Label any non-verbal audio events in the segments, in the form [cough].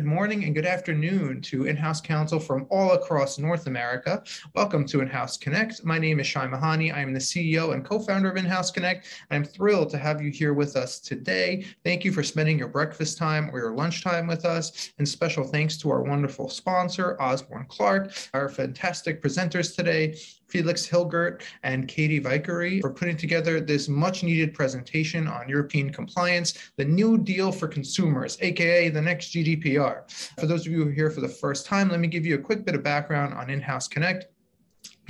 good morning, and good afternoon to in house counsel from all across North America. Welcome to In House Connect. My name is Shai Mahani. I am the CEO and co founder of In House Connect. I'm thrilled to have you here with us today. Thank you for spending your breakfast time or your lunchtime with us. And special thanks to our wonderful sponsor, Osborne Clarke, our fantastic presenters today, Felix Hilgert and Katie Vickery for putting together this much needed presentation on European compliance, the new deal for consumers, AKA the next GDPR. For those of you who are here for the first time, let me give you a quick bit of background on In-House Connect.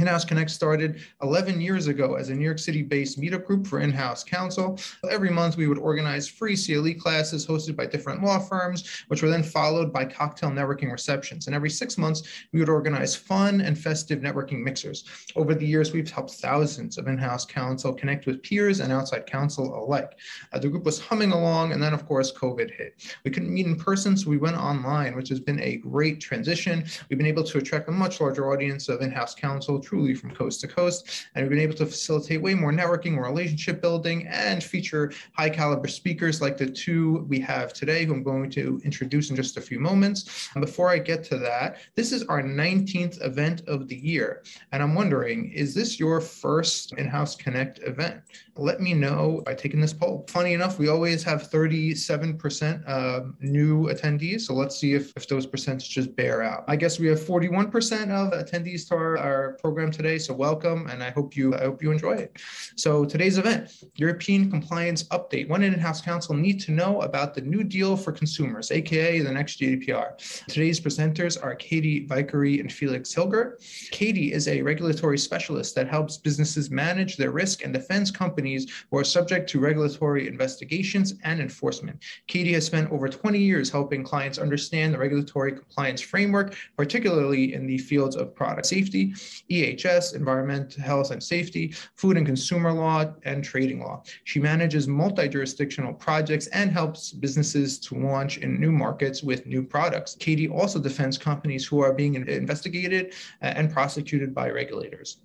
In-House Connect started 11 years ago as a New York City based meetup group for in house counsel. Every month, we would organize free CLE classes hosted by different law firms, which were then followed by cocktail networking receptions. And every six months, we would organize fun and festive networking mixers. Over the years, we've helped thousands of in house counsel connect with peers and outside counsel alike. Uh, the group was humming along, and then, of course, COVID hit. We couldn't meet in person, so we went online, which has been a great transition. We've been able to attract a much larger audience of in house counsel truly from coast to coast. And we've been able to facilitate way more networking, more relationship building, and feature high caliber speakers like the two we have today, who I'm going to introduce in just a few moments. And before I get to that, this is our 19th event of the year. And I'm wondering, is this your first In-House Connect event? Let me know by taking this poll. Funny enough, we always have 37% uh, new attendees. So let's see if, if those percentages bear out. I guess we have 41% of attendees to our, our program program today. So welcome, and I hope you I hope you enjoy it. So today's event, European Compliance Update. What in-house counsel need to know about the new deal for consumers, aka the next GDPR. Today's presenters are Katie Vickery and Felix Hilgert. Katie is a regulatory specialist that helps businesses manage their risk and defends companies who are subject to regulatory investigations and enforcement. Katie has spent over 20 years helping clients understand the regulatory compliance framework, particularly in the fields of product safety, EHS, environmental health and safety, food and consumer law, and trading law. She manages multi jurisdictional projects and helps businesses to launch in new markets with new products. Katie also defends companies who are being investigated uh, and prosecuted by regulators.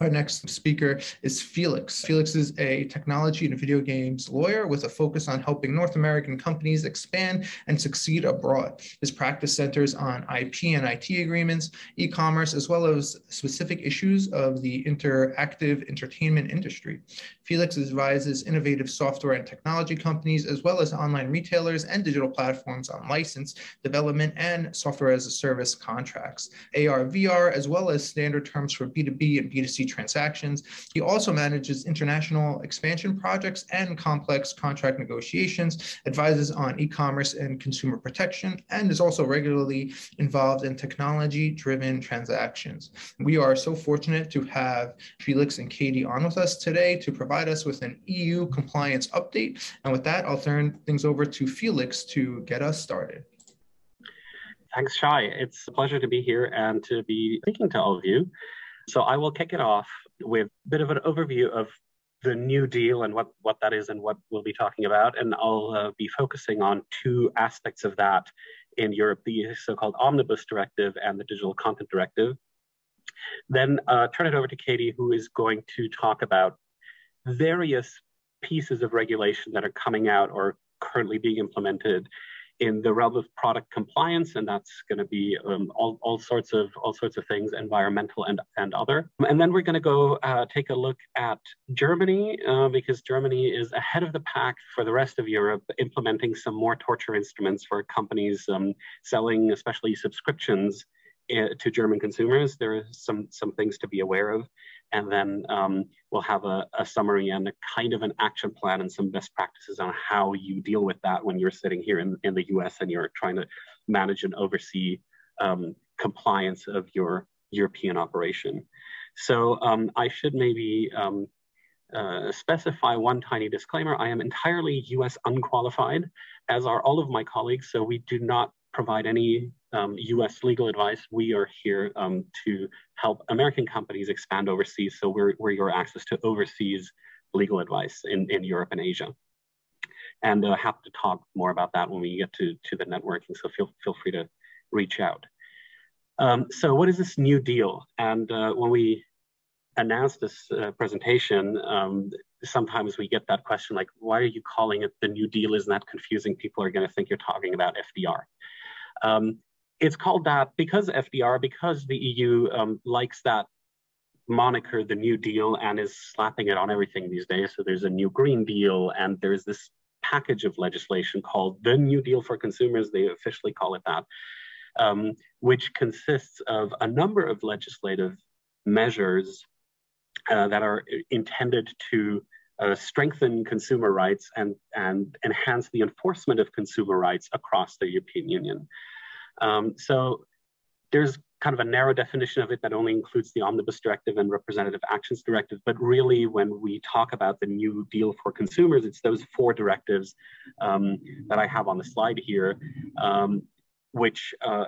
Our next speaker is Felix. Felix is a technology and video games lawyer with a focus on helping North American companies expand and succeed abroad. His practice centers on IP and IT agreements, e-commerce, as well as specific issues of the interactive entertainment industry. Felix advises innovative software and technology companies, as well as online retailers and digital platforms on license, development, and software as a service contracts, AR, VR, as well as standard terms for B2B and B2C transactions. He also manages international expansion projects and complex contract negotiations, advises on e-commerce and consumer protection, and is also regularly involved in technology-driven transactions. We are so fortunate to have Felix and Katie on with us today to provide us with an EU compliance update. And with that, I'll turn things over to Felix to get us started. Thanks, Shai. It's a pleasure to be here and to be speaking to all of you. So I will kick it off with a bit of an overview of the New Deal and what, what that is and what we'll be talking about. And I'll uh, be focusing on two aspects of that in Europe, the so-called Omnibus Directive and the Digital Content Directive. Then uh, turn it over to Katie, who is going to talk about various pieces of regulation that are coming out or currently being implemented in the realm of product compliance, and that's going to be um, all, all sorts of all sorts of things, environmental and and other. And then we're going to go uh, take a look at Germany uh, because Germany is ahead of the pack for the rest of Europe, implementing some more torture instruments for companies um, selling, especially subscriptions uh, to German consumers. There are some some things to be aware of and then um, we'll have a, a, summary and a kind of an action plan and some best practices on how you deal with that when you're sitting here in, in the US and you're trying to manage and oversee um, compliance of your European operation. So um, I should maybe um, uh, specify one tiny disclaimer. I am entirely US unqualified, as are all of my colleagues, so we do not provide any um, US legal advice. We are here um, to help American companies expand overseas. So we're, we're your access to overseas legal advice in, in Europe and Asia. And uh, happy to talk more about that when we get to, to the networking. So feel, feel free to reach out. Um, so what is this new deal? And uh, when we announced this uh, presentation, um, sometimes we get that question like, why are you calling it the new deal? Isn't that confusing? People are gonna think you're talking about FDR. Um, it's called that because FDR, because the EU um, likes that moniker, the New Deal, and is slapping it on everything these days. So there's a new Green Deal, and there's this package of legislation called the New Deal for Consumers. They officially call it that, um, which consists of a number of legislative measures uh, that are intended to uh, strengthen consumer rights and, and enhance the enforcement of consumer rights across the European Union. Um, so there's kind of a narrow definition of it that only includes the Omnibus Directive and Representative Actions Directive. But really, when we talk about the new deal for consumers, it's those four directives um, that I have on the slide here, um, which uh,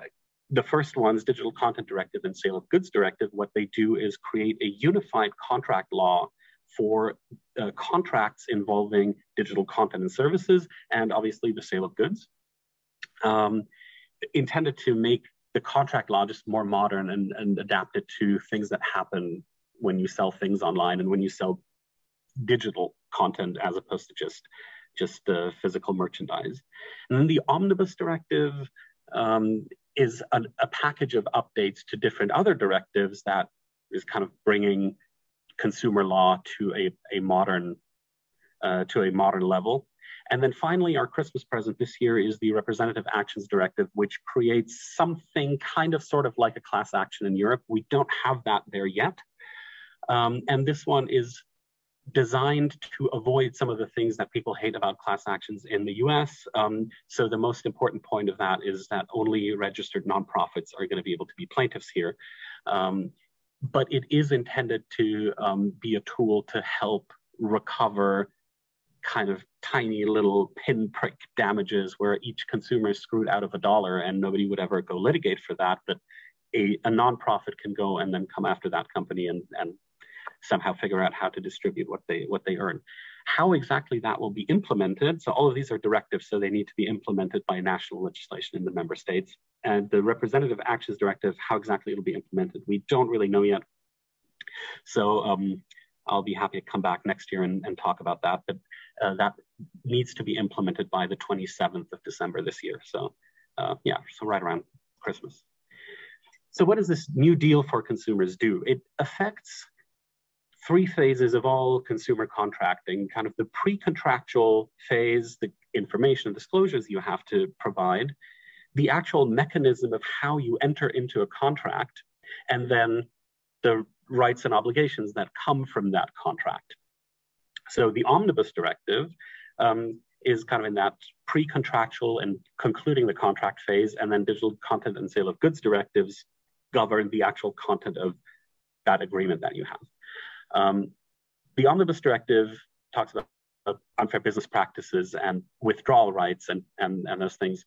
the first one's Digital Content Directive and Sale of Goods Directive. What they do is create a unified contract law for uh, contracts involving digital content and services, and obviously the sale of goods. Um, intended to make the contract law just more modern and, and adapted to things that happen when you sell things online and when you sell digital content as opposed to just just uh, physical merchandise. And then the Omnibus Directive um, is a, a, package of updates to different other directives that is kind of bringing consumer law to a, a modern uh, to a modern level. And then finally, our Christmas present this year is the Representative Actions Directive, which creates something kind of sort of like a class action in Europe. We don't have that there yet. Um, and this one is designed to avoid some of the things that people hate about class actions in the US. Um, so the most important point of that is that only registered nonprofits are going to be able to be plaintiffs here. Um, but it is intended to um, be a tool to help recover kind of tiny little pinprick damages where each consumer is screwed out of a dollar and nobody would ever go litigate for that. But a, a nonprofit can go and then come after that company and, and somehow figure out how to distribute what they what they earn. How exactly that will be implemented? So all of these are directives, so they need to be implemented by national legislation in the member states. And the representative actions directive, how exactly it'll be implemented, we don't really know yet. So um, I'll be happy to come back next year and, and talk about that. But uh, that needs to be implemented by the 27th of December this year. So uh, yeah, so right around Christmas. So what does this new deal for consumers do? It affects three phases of all consumer contracting, kind of the pre-contractual phase, the information and disclosures you have to provide, the actual mechanism of how you enter into a contract, and then the rights and obligations that come from that contract. So the Omnibus Directive um, is kind of in that pre-contractual and concluding the contract phase, and then digital content and sale of goods directives govern the actual content of that agreement that you have. Um, the Omnibus Directive talks about unfair business practices and withdrawal rights and, and, and those things.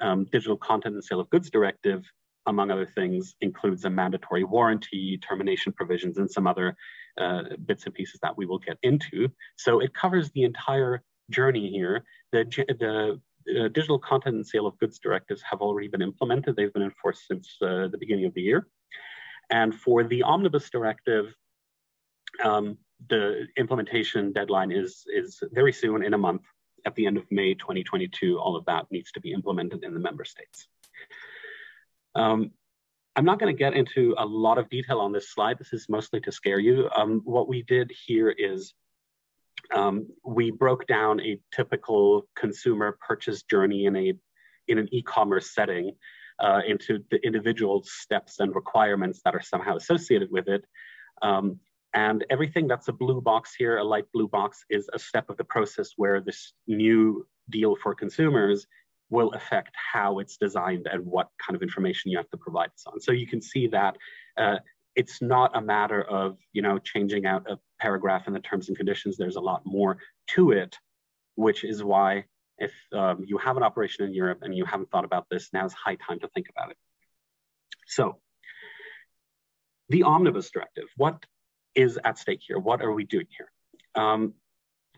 Um, digital content and sale of goods directive among other things, includes a mandatory warranty, termination provisions, and some other uh, bits and pieces that we will get into. So it covers the entire journey here. The, the uh, digital content and sale of goods directives have already been implemented. They've been enforced since uh, the beginning of the year. And for the Omnibus Directive, um, the implementation deadline is, is very soon in a month. At the end of May 2022, all of that needs to be implemented in the member states. Um, I'm not going to get into a lot of detail on this slide. This is mostly to scare you. Um, what we did here is um, we broke down a typical consumer purchase journey in a in an e-commerce setting uh, into the individual steps and requirements that are somehow associated with it. Um, and everything that's a blue box here, a light blue box, is a step of the process where this new deal for consumers will affect how it's designed and what kind of information you have to provide on. So you can see that uh, it's not a matter of you know changing out a paragraph in the terms and conditions. There's a lot more to it, which is why if um, you have an operation in Europe and you haven't thought about this, now is high time to think about it. So the Omnibus Directive, what is at stake here? What are we doing here? Um,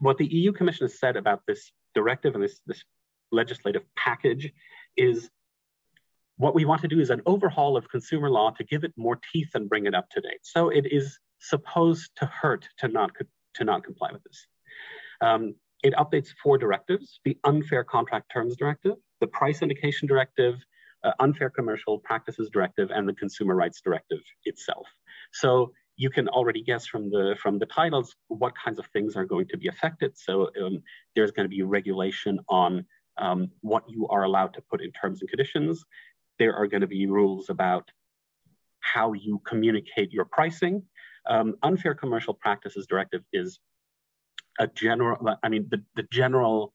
what the EU Commission has said about this directive and this, this legislative package is what we want to do is an overhaul of consumer law to give it more teeth and bring it up to date. So it is supposed to hurt to not, to not comply with this. Um, it updates four directives, the Unfair Contract Terms Directive, the Price Indication Directive, uh, Unfair Commercial Practices Directive and the Consumer Rights Directive itself. So you can already guess from the from the titles what kinds of things are going to be affected. So um, there's going to be regulation on um, what you are allowed to put in terms and conditions. There are going to be rules about how you communicate your pricing. Um, unfair commercial practices directive is a general, I mean, the, the general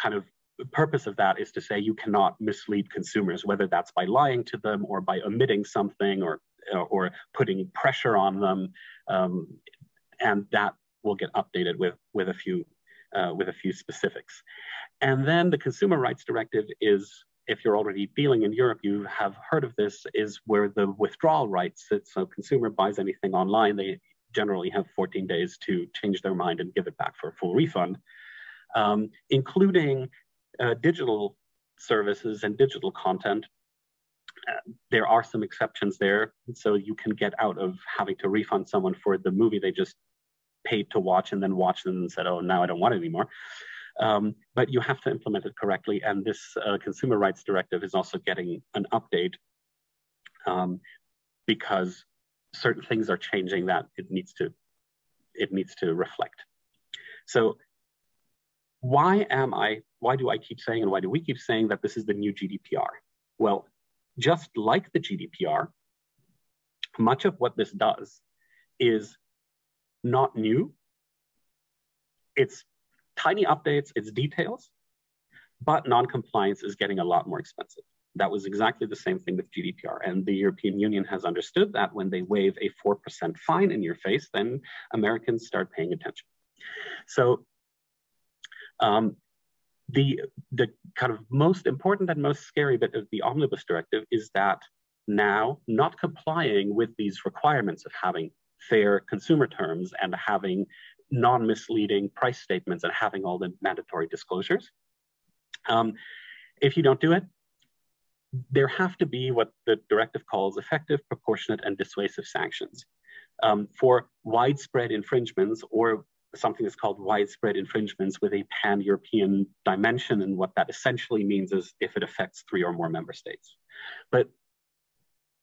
kind of purpose of that is to say you cannot mislead consumers, whether that's by lying to them or by omitting something or, or putting pressure on them. Um, and that will get updated with, with, a few, uh, with a few specifics. And then the Consumer Rights Directive is if you're already dealing in Europe, you have heard of this, is where the withdrawal rights sit. So consumer buys anything online, they generally have 14 days to change their mind and give it back for a full refund, um, including uh, digital services and digital content. There are some exceptions there. So you can get out of having to refund someone for the movie they just paid to watch and then watched and said, oh, now I don't want it anymore. Um, but you have to implement it correctly. And this uh, Consumer Rights Directive is also getting an update um, because certain things are changing that it needs to it needs to reflect. So why am I, why do I keep saying and why do we keep saying that this is the new GDPR? Well, just like the GDPR, much of what this does is not new. It's tiny updates, it's details, but non-compliance is getting a lot more expensive. That was exactly the same thing with GDPR. And the European Union has understood that when they wave a 4% fine in your face, then Americans start paying attention. So um, the, the kind of most important and most scary bit of the Omnibus Directive is that now not complying with these requirements of having fair consumer terms and having non-misleading price statements and having all the mandatory disclosures. Um, if you don't do it, there have to be what the directive calls effective, proportionate, and dissuasive sanctions. Um, for widespread infringements or something that's called widespread infringements with a pan-European dimension. And what that essentially means is if it affects three or more member states. But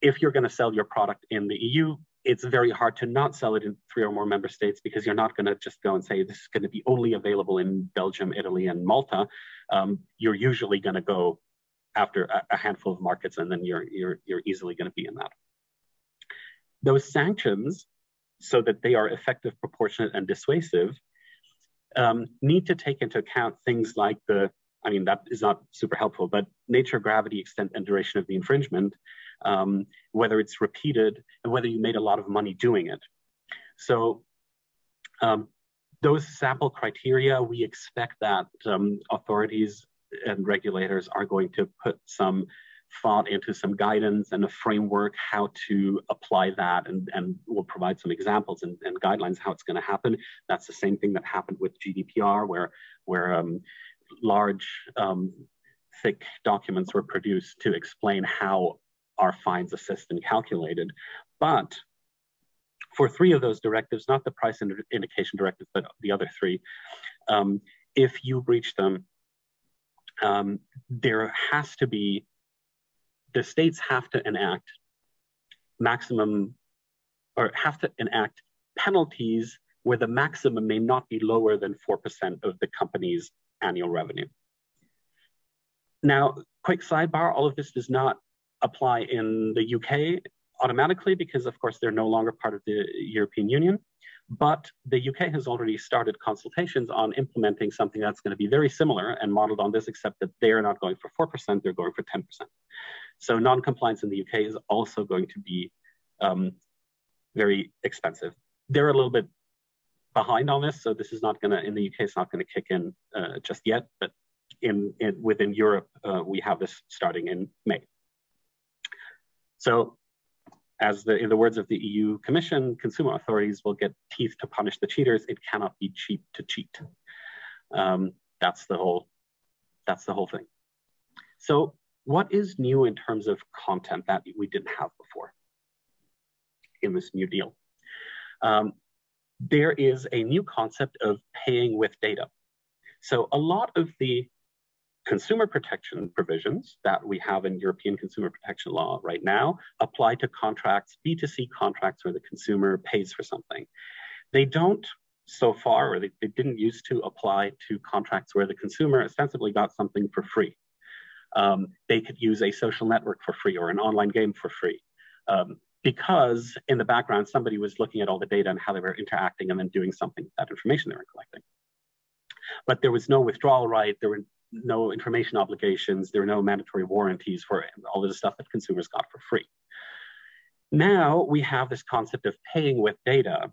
if you're going to sell your product in the EU, it's very hard to not sell it in three or more member states because you're not going to just go and say this is going to be only available in Belgium, Italy, and Malta. Um, you're usually going to go after a, a, handful of markets, and then you're you're you're easily going to be in that. Those sanctions, so that they are effective, proportionate, and dissuasive, um, need to take into account things like the I mean, that is not super helpful, but nature, gravity, extent, and duration of the infringement, um, whether it's repeated, and whether you made a lot of money doing it. So um, those sample criteria, we expect that um, authorities and regulators are going to put some thought into some guidance and a framework how to apply that and, and we'll provide some examples and, and guidelines how it's going to happen. That's the same thing that happened with GDPR where, where um, large, um, thick documents were produced to explain how our fines assessed and calculated. But for three of those directives, not the price indication directive, but the other three, um, if you breach them, um, there has to be, the states have to enact maximum, or have to enact penalties where the maximum may not be lower than 4% of the company's annual revenue. Now, quick sidebar, all of this does not apply in the UK automatically because of course they're no longer part of the European Union. But the UK has already started consultations on implementing something that's going to be very similar and modeled on this, except that they're not going for 4%, they're going for 10%. So non-compliance in the UK is also going to be um, very expensive. They're a little bit behind on this. So this is not going to, in the UK, it's not going to kick in uh, just yet. But in, in within Europe, uh, we have this starting in May. So as the, in the words of the EU Commission, consumer authorities will get teeth to punish the cheaters. It cannot be cheap to cheat. Um, that's the whole, that's the whole thing. So what is new in terms of content that we didn't have before in this new deal? Um, there is a new concept of paying with data. So a lot of the consumer protection provisions that we have in European consumer protection law right now apply to contracts, B2C contracts where the consumer pays for something. They don't so far, or they, they didn't used to apply to contracts where the consumer ostensibly got something for free. Um, they could use a social network for free or an online game for free. Um, because in the background, somebody was looking at all the data and how they were interacting and then doing something with that information they were collecting. But there was no withdrawal right, there were no information obligations, there were no mandatory warranties for all of the stuff that consumers got for free. Now we have this concept of paying with data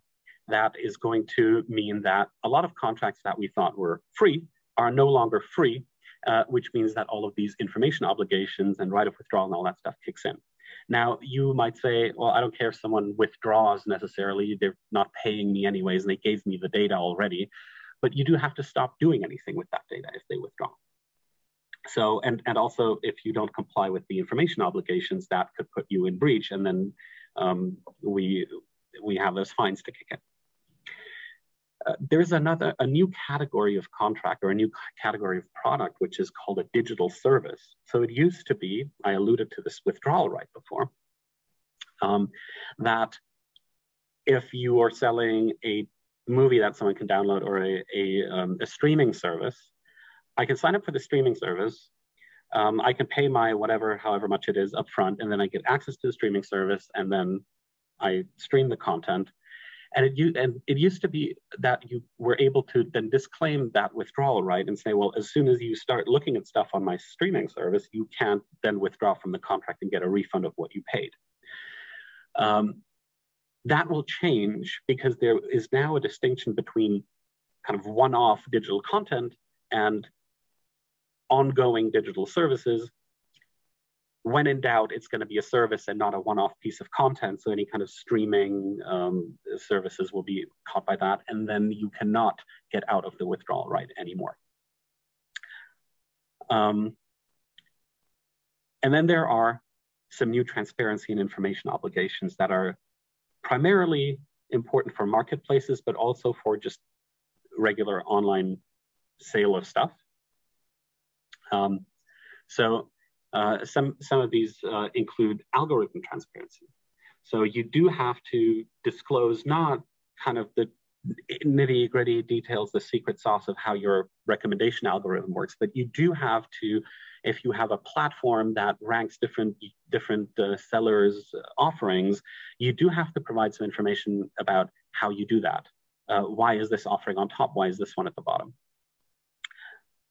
that is going to mean that a lot of contracts that we thought were free are no longer free, uh, which means that all of these information obligations and right of withdrawal and all that stuff kicks in. Now, you might say, well, I don't care if someone withdraws necessarily, they're not paying me anyways, and they gave me the data already. But you do have to stop doing anything with that data if they withdraw. So, and, and also if you don't comply with the information obligations, that could put you in breach, and then um, we, we have those fines to kick in. Uh, there's another, a new category of contract or a new category of product, which is called a digital service. So it used to be, I alluded to this withdrawal right before, um, that if you are selling a movie that someone can download or a, a, um, a streaming service, I can sign up for the streaming service. Um, I can pay my whatever, however much it is upfront, and then I get access to the streaming service, and then I stream the content. And it, and it used to be that you were able to then disclaim that withdrawal right and say, well, as soon as you start looking at stuff on my streaming service, you can't then withdraw from the contract and get a refund of what you paid. Um, that will change because there is now a distinction between kind of one-off digital content and ongoing digital services when in doubt, it's going to be a service and not a one-off piece of content. So any kind of streaming um, services will be caught by that. And then you cannot get out of the withdrawal right anymore. Um, and then there are some new transparency and information obligations that are primarily important for marketplaces, but also for just regular online sale of stuff. Um, so uh, some, some of these uh, include algorithm transparency. So you do have to disclose not kind of the nitty gritty details, the secret sauce of how your recommendation algorithm works, but you do have to, if you have a platform that ranks different different uh, sellers' offerings, you do have to provide some information about how you do that. Uh, why is this offering on top? Why is this one at the bottom?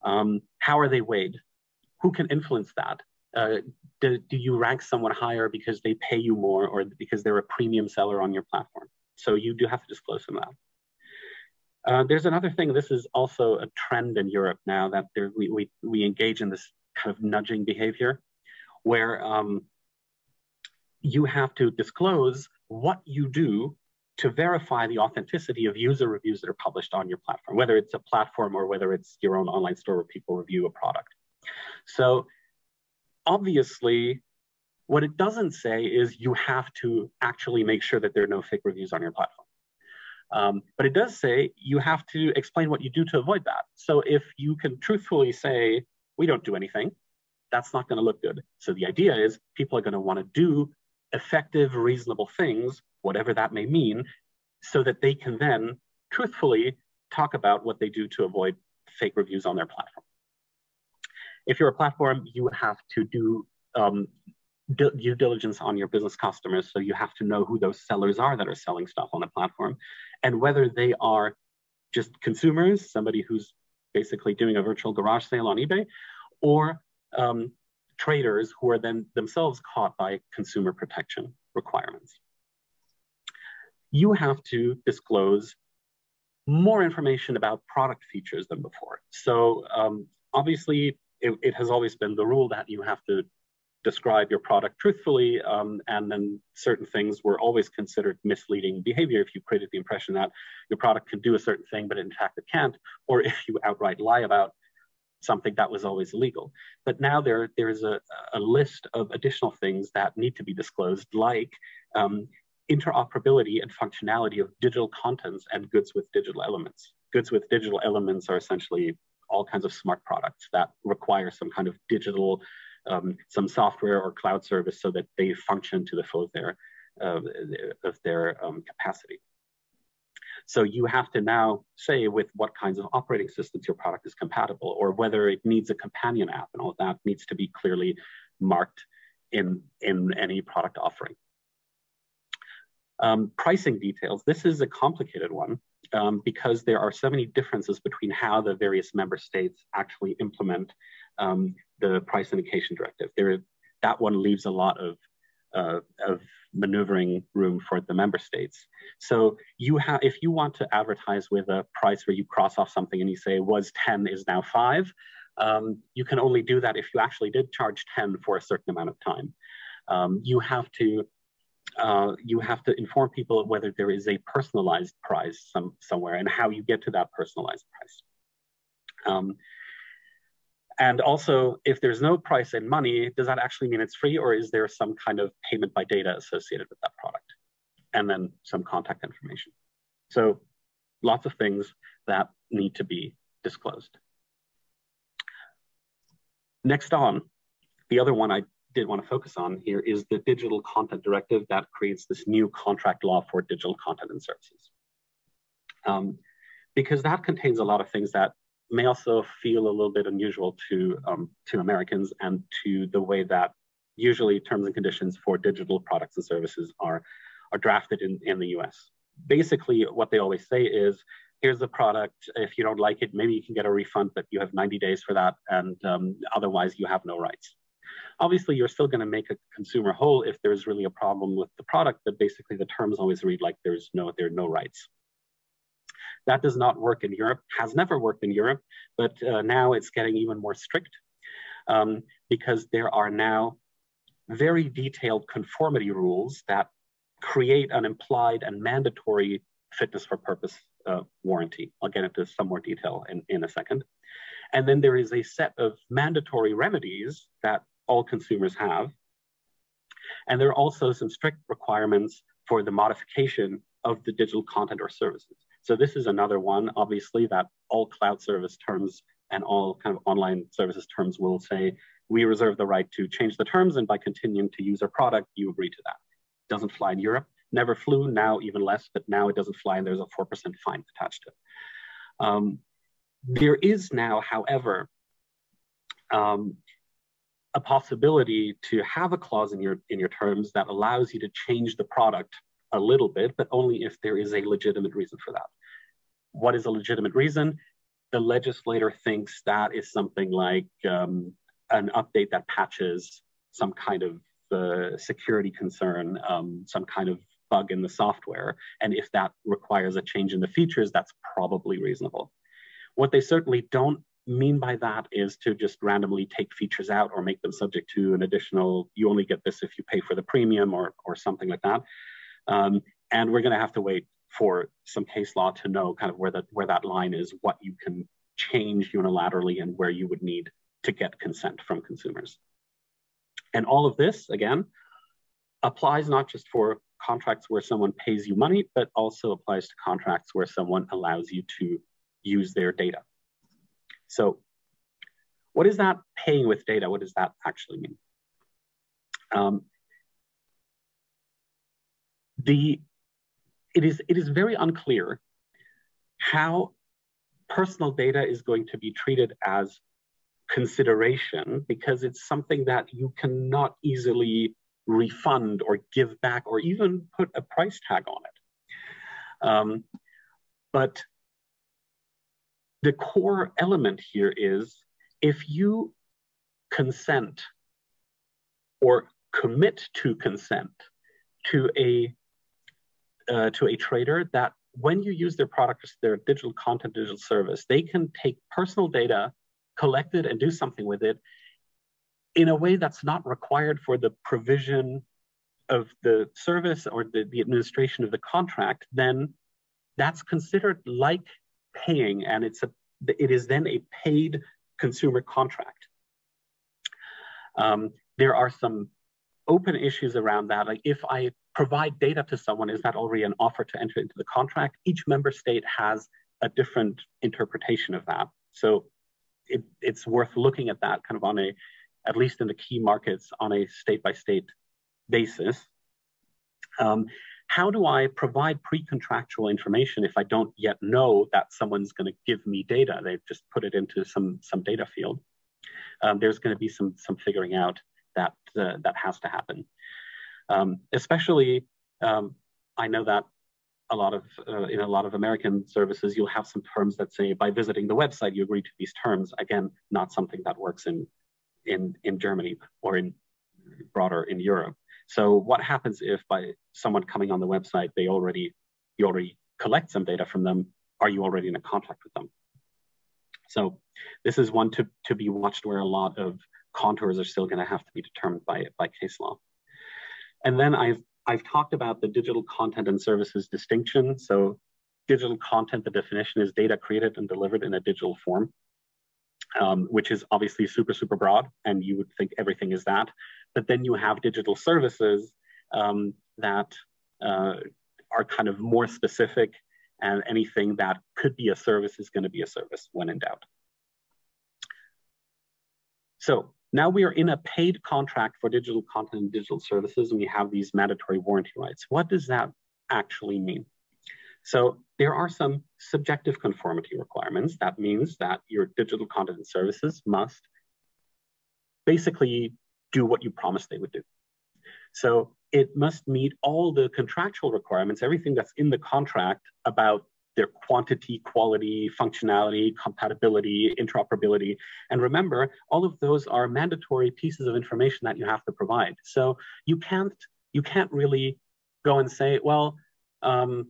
Um, how are they weighed? who can influence that? Uh, do, do you rank someone higher because they pay you more or because they're a premium seller on your platform? So you do have to disclose some of that. Uh, there's another thing, this is also a trend in Europe now that there, we, we, we engage in this kind of nudging behavior where um, you have to disclose what you do to verify the authenticity of user reviews that are published on your platform, whether it's a platform or whether it's your own online store where people review a product. So obviously, what it doesn't say is you have to actually make sure that there are no fake reviews on your platform. Um, but it does say you have to explain what you do to avoid that. So if you can truthfully say, we don't do anything, that's not going to look good. So the idea is people are going to want to do effective, reasonable things, whatever that may mean, so that they can then truthfully talk about what they do to avoid fake reviews on their platform if you're a platform, you have to do um, due diligence on your business customers. So you have to know who those sellers are that are selling stuff on the platform and whether they are just consumers, somebody who's basically doing a virtual garage sale on eBay, or um, traders who are then themselves caught by consumer protection requirements. You have to disclose more information about product features than before. So um, obviously it, it, has always been the rule that you have to describe your product truthfully, um, and then certain things were always considered misleading behavior if you created the impression that your product can do a certain thing, but in fact it can't, or [laughs] if you outright lie about something that was always illegal. But now there, there's a, a list of additional things that need to be disclosed, like um, interoperability and functionality of digital contents and goods with digital elements. Goods with digital elements are essentially all kinds of smart products that require some kind of digital, um, some software or cloud service so that they function to the full of their, uh, of their um, capacity. So you have to now say with what kinds of operating systems your product is compatible or whether it needs a companion app and all that needs to be clearly marked in, in any product offering. Um, pricing details. This is a complicated one um, because there are so many differences between how the various member states actually implement um, the price indication directive. There, that one leaves a lot of, uh, of maneuvering room for the member states. So you have, if you want to advertise with a price where you cross off something and you say was 10 is now five, um, you can only do that if you actually did charge 10 for a certain amount of time. Um, you have to uh, you have to inform people whether there is a personalized price some, somewhere and how you get to that personalized price. Um, and also, if there's no price in money, does that actually mean it's free or is there some kind of payment by data associated with that product? And then some contact information. So lots of things that need to be disclosed. Next on, the other one I did want to focus on here is the digital content directive that creates this new contract law for digital content and services. Um, because that contains a lot of things that may also feel a little bit unusual to, um, to Americans and to the way that usually terms and conditions for digital products and services are, are drafted in, in the US. Basically, what they always say is, here's the product. If you don't like it, maybe you can get a refund, but you have 90 days for that. And um, otherwise, you have no rights. Obviously, you're still going to make a consumer whole if there's really a problem with the product, but basically the terms always read like there's no, there are no rights. That does not work in Europe, has never worked in Europe, but uh, now it's getting even more strict um, because there are now very detailed conformity rules that create an implied and mandatory fitness for purpose uh, warranty. I'll get into some more detail in, in a second. And then there is a set of mandatory remedies that all consumers have. And there are also some strict requirements for the modification of the digital content or services. So this is another one, obviously, that all cloud service terms and all kind of online services terms will say, we reserve the right to change the terms, and by continuing to use our product, you agree to that. Doesn't fly in Europe, never flew, now even less, but now it doesn't fly, and there's a 4% fine attached to it. Um, there is now, however, um, a possibility to have a clause in your in your terms that allows you to change the product a little bit, but only if there is a legitimate reason for that. What is a legitimate reason? The legislator thinks that is something like um, an update that patches some kind of uh, security concern, um, some kind of bug in the software. And if that requires a change in the features, that's probably reasonable. What they certainly don't mean by that is to just randomly take features out or make them subject to an additional, you only get this if you pay for the premium or, or something like that. Um, and we're gonna have to wait for some case law to know kind of where that, where that line is, what you can change unilaterally and where you would need to get consent from consumers. And all of this, again, applies not just for contracts where someone pays you money, but also applies to contracts where someone allows you to use their data. So what is that paying with data? What does that actually mean? Um, the, it, is, it is very unclear how personal data is going to be treated as consideration because it's something that you cannot easily refund or give back or even put a price tag on it. Um, but the core element here is if you consent or commit to consent to a uh, to a trader that when you use their product, or their digital content, digital service, they can take personal data, collect it, and do something with it in a way that's not required for the provision of the service or the, the administration of the contract, then that's considered like paying, and it's a it is then a paid consumer contract. Um, there are some open issues around that. Like if I provide data to someone, is that already an offer to enter into the contract? Each member state has a different interpretation of that. So it, it's worth looking at that kind of on a, at least in the key markets, on a state by state basis. Um, how do I provide pre-contractual information if I don't yet know that someone's going to give me data? They've just put it into some some data field. Um, there's going to be some some figuring out that uh, that has to happen. Um, especially, um, I know that a lot of uh, in a lot of American services, you'll have some terms that say by visiting the website you agree to these terms. Again, not something that works in in in Germany or in broader in Europe. So what happens if by someone coming on the website, they already, you already collect some data from them, are you already in a contract with them? So this is one to, to be watched where a lot of contours are still gonna have to be determined by, by case law. And then I've, I've talked about the digital content and services distinction. So digital content, the definition is data created and delivered in a digital form, um, which is obviously super, super broad. And you would think everything is that. But then you have digital services um, that uh, are kind of more specific and anything that could be a service is going to be a service when in doubt. So now we are in a paid contract for digital content and digital services, and we have these mandatory warranty rights. What does that actually mean? So there are some subjective conformity requirements. That means that your digital content and services must basically do what you promised they would do. So it must meet all the contractual requirements, everything that's in the contract about their quantity, quality, functionality, compatibility, interoperability. And remember, all of those are mandatory pieces of information that you have to provide. So you can't you can't really go and say, well, um,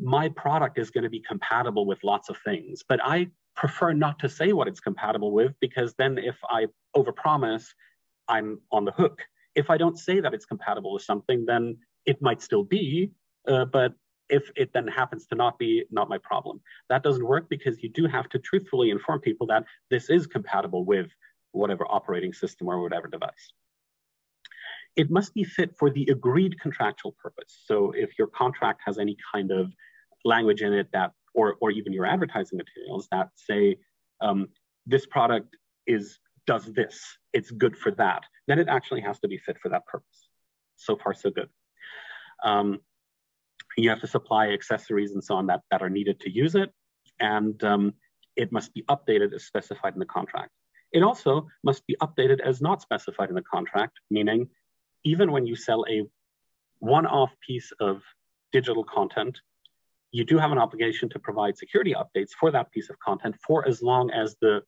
my product is going to be compatible with lots of things, but I prefer not to say what it's compatible with because then if I overpromise, I'm on the hook. If I don't say that it's compatible with something, then it might still be, uh, but if it then happens to not be, not my problem. That doesn't work because you do have to truthfully inform people that this is compatible with whatever operating system or whatever device. It must be fit for the agreed contractual purpose. So if your contract has any kind of language in it that, or, or even your advertising materials that say, um, this product is does this, it's good for that, then it actually has to be fit for that purpose. So far, so good. Um, you have to supply accessories and so on that, that are needed to use it, and um, it must be updated as specified in the contract. It also must be updated as not specified in the contract, meaning even when you sell a one-off piece of digital content, you do have an obligation to provide security updates for that piece of content for as long as the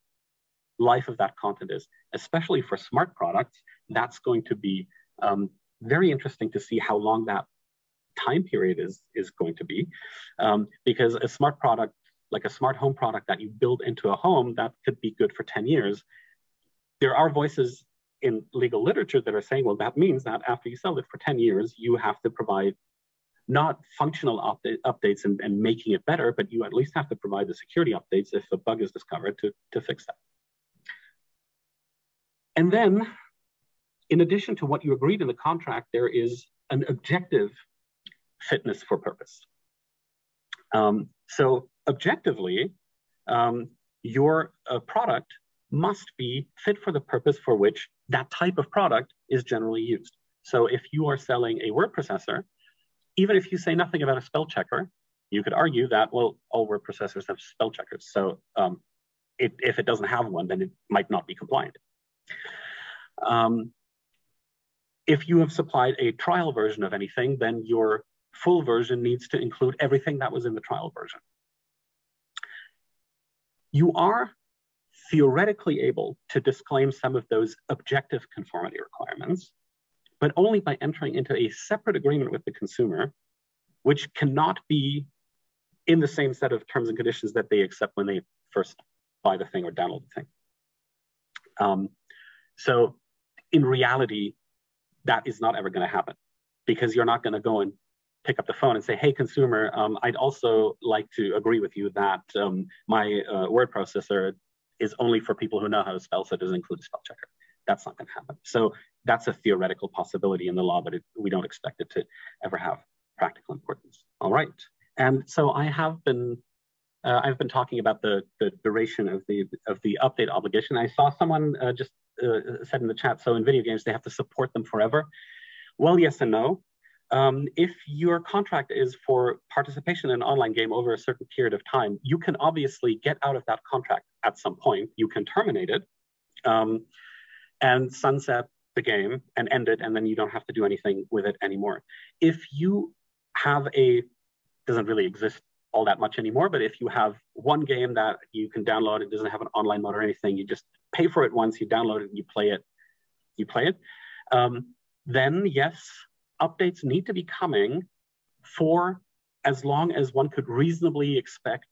life of that content is, especially for smart products. That's going to be um, very interesting to see how long that time period is, is going to be. Um, because a smart product, like a smart home product that you build into a home, that could be good for 10 years. There are voices in legal literature that are saying, well, that means that after you sell it for 10 years, you have to provide not functional update, updates and, and making it better, but you at least have to provide the security updates if a bug is discovered to, to fix that. And then, in addition to what you agreed in the contract, there is an objective fitness for purpose. Um, so, objectively, um, your uh, product must be fit for the purpose for which that type of product is generally used. So, if you are selling a word processor, even if you say nothing about a spell checker, you could argue that, well, all word processors have spell checkers. So, um, it, if it doesn't have one, then it might not be compliant. Um, if you have supplied a trial version of anything, then your full version needs to include everything that was in the trial version. You are theoretically able to disclaim some of those objective conformity requirements, but only by entering into a separate agreement with the consumer, which cannot be in the same set of terms and conditions that they accept when they first buy the thing or download the thing. Um, so in reality, that is not ever going to happen because you're not going to go and pick up the phone and say, hey, consumer, um, I'd also like to agree with you that um, my uh, word processor is only for people who know how to spell, so it doesn't include a spell checker. That's not going to happen. So that's a theoretical possibility in the law, but it, we don't expect it to ever have practical importance. All right. And so I have been uh, I've been talking about the, the duration of the of the update obligation. I saw someone uh, just uh, said in the chat, so in video games, they have to support them forever. Well, yes and no. Um, if your contract is for participation in an online game over a certain period of time, you can obviously get out of that contract at some point. You can terminate it um, and sunset the game and end it, and then you don't have to do anything with it anymore. If you have a doesn't really exist all that much anymore, but if you have one game that you can download, it doesn't have an online mode or anything, you just pay for it once, you download it, you play it, you play it. Um, then yes, updates need to be coming for as long as one could reasonably expect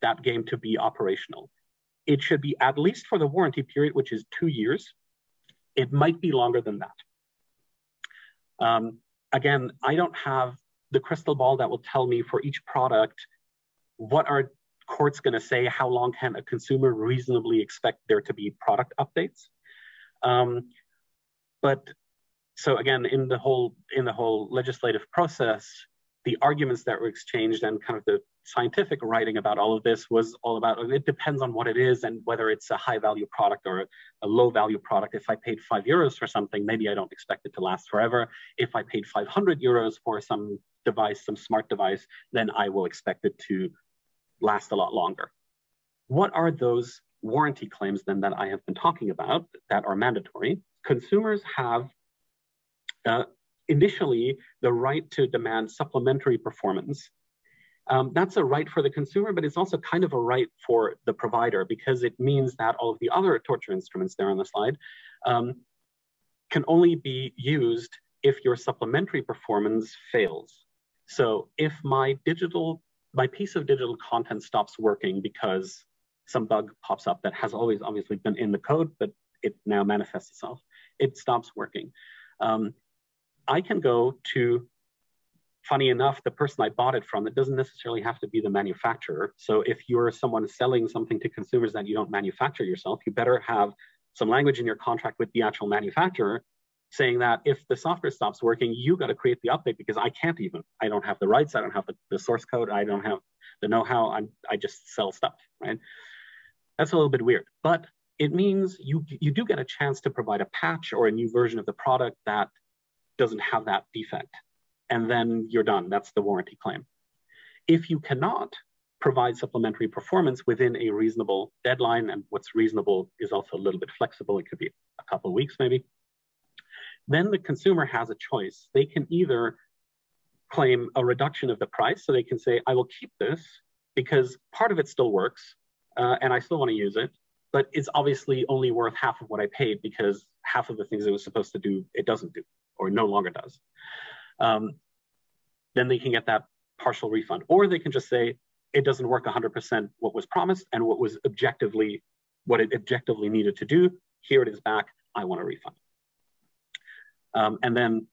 that game to be operational. It should be at least for the warranty period, which is two years. It might be longer than that. Um, again, I don't have the crystal ball that will tell me for each product what are courts going to say how long can a consumer reasonably expect there to be product updates. Um, but so again in the whole in the whole legislative process the arguments that were exchanged and kind of the scientific writing about all of this was all about it depends on what it is and whether it's a high value product or a low value product. If i paid five euros for something maybe i don't expect it to last forever. If i paid 500 euros for some device some smart device then i will expect it to last a lot longer what are those warranty claims then that i have been talking about that are mandatory consumers have uh, initially the right to demand supplementary performance. Um, that's a right for the consumer, but it's also kind of a right for the provider because it means that all of the other torture instruments there on the slide um, can only be used if your supplementary performance fails. So if my digital, my piece of digital content stops working because some bug pops up that has always obviously been in the code, but it now manifests itself, it stops working. Um, I can go to, funny enough, the person I bought it from, it doesn't necessarily have to be the manufacturer. So if you're someone selling something to consumers that you don't manufacture yourself, you better have some language in your contract with the actual manufacturer saying that if the software stops working, you got to create the update because I can't even. I don't have the rights. I don't have the, the source code. I don't have the know-how. I just sell stuff, right? That's a little bit weird, but it means you you do get a chance to provide a patch or a new version of the product that doesn't have that defect. And then you're done. That's the warranty claim. If you cannot provide supplementary performance within a reasonable deadline, and what's reasonable is also a little bit flexible, it could be a couple of weeks maybe, then the consumer has a choice. They can either claim a reduction of the price, so they can say, I will keep this because part of it still works uh, and I still want to use it, but it's obviously only worth half of what I paid because half of the things it was supposed to do, it doesn't do or no longer does. Um, then they can get that partial refund. Or they can just say, it doesn't work 100% what was promised and what was objectively, what it objectively needed to do. Here it is back, I want a refund. Um, and then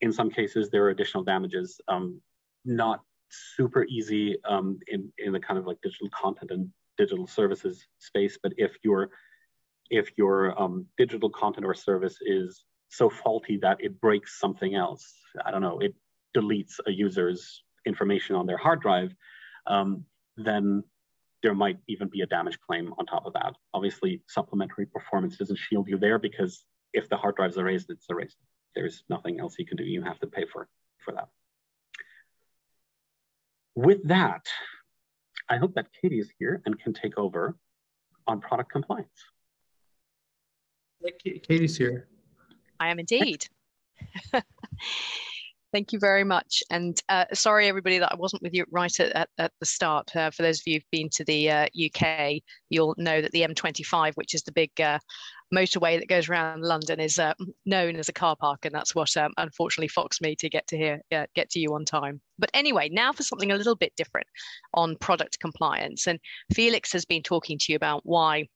in some cases, there are additional damages, um, not super easy um, in, in the kind of like digital content and digital services space, but if your if your um, digital content or service is so faulty that it breaks something else. I don't know, it deletes a user's information on their hard drive, um, then there might even be a damage claim on top of that. Obviously, supplementary performance doesn't shield you there because if the hard drive is erased, it's erased. There's nothing else you can do. You have to pay for, for that. With that, I hope that Katie is here and can take over on product compliance. Katie's here. I am indeed. [laughs] Thank you very much. And uh, sorry, everybody, that I wasn't with you right at, at, at the start. Uh, for those of you who've been to the uh, UK, you'll know that the M25, which is the big uh, motorway that goes around London, is uh, known as a car park, and that's what um, unfortunately foxed me to get to here, uh, get to you on time. But anyway, now for something a little bit different on product compliance. And Felix has been talking to you about why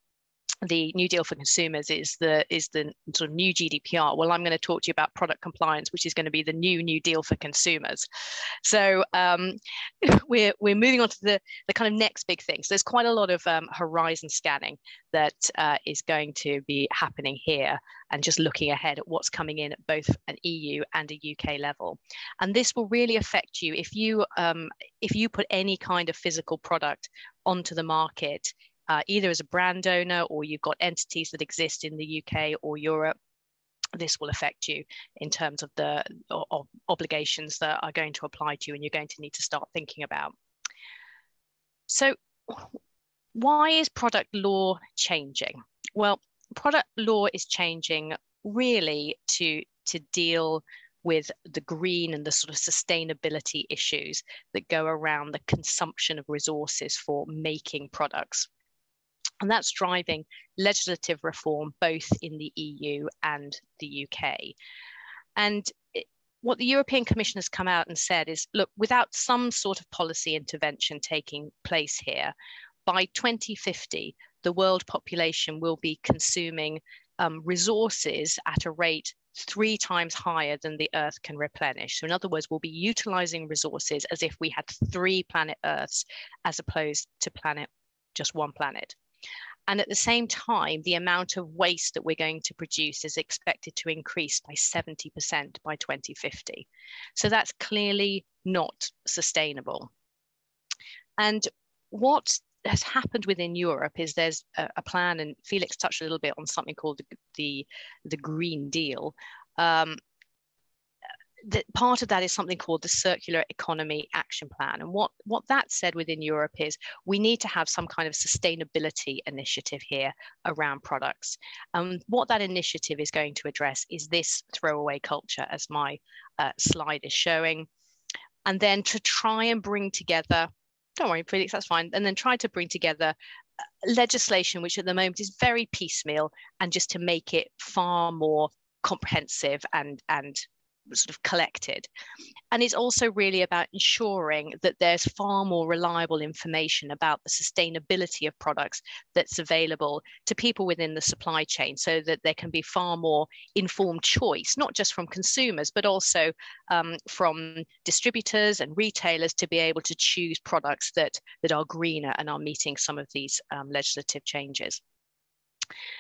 the new deal for consumers is the is the sort of new GDPR. Well, I'm going to talk to you about product compliance, which is going to be the new new deal for consumers. So um, [laughs] we're we're moving on to the the kind of next big thing. So there's quite a lot of um, horizon scanning that uh, is going to be happening here, and just looking ahead at what's coming in at both an EU and a UK level. And this will really affect you if you um, if you put any kind of physical product onto the market, uh, either as a brand owner or you've got entities that exist in the UK or Europe, this will affect you in terms of the of obligations that are going to apply to you and you're going to need to start thinking about. So why is product law changing? Well, product law is changing really to, to deal with the green and the sort of sustainability issues that go around the consumption of resources for making products. And that's driving legislative reform both in the EU and the UK. And it, what the European Commission has come out and said is look, without some sort of policy intervention taking place here, by 2050, the world population will be consuming um, resources at a rate three times higher than the Earth can replenish. So, in other words, we'll be utilizing resources as if we had three planet Earths as opposed to planet just one planet. And at the same time, the amount of waste that we're going to produce is expected to increase by 70% by 2050. So that's clearly not sustainable. And what has happened within Europe is there's a, a, plan, and Felix touched a little bit on something called the the, the Green Deal. Um, that part of that is something called the circular economy action plan. And what what that said within europe is we need to have some kind of sustainability initiative here around products. And um, what that initiative is going to address is this throwaway culture as my uh, slide is showing. And then to try and bring together don't worry, Felix, that's fine. And then try to bring together uh, legislation, which at the moment is very piecemeal, and just to make it far more comprehensive and and sort of collected. And it's also really about ensuring that there's far more reliable information about the sustainability of products that's available to people within the supply chain so that there can be far more informed choice, not just from consumers, but also um, from distributors and retailers to be able to choose products that, that are greener and are meeting some of these um, legislative changes.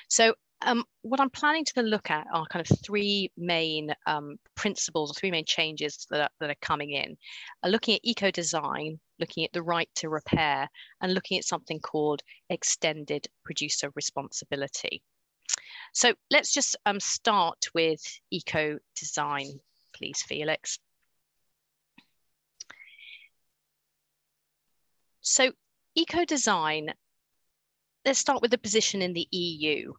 So um, what I'm planning to look at are kind of three main um, principles or three main changes that are, that are coming in. Uh, looking at eco design, looking at the right to repair, and looking at something called extended producer responsibility. So let's just um, start with eco design, please, Felix. So eco design, let's start with the position in the EU.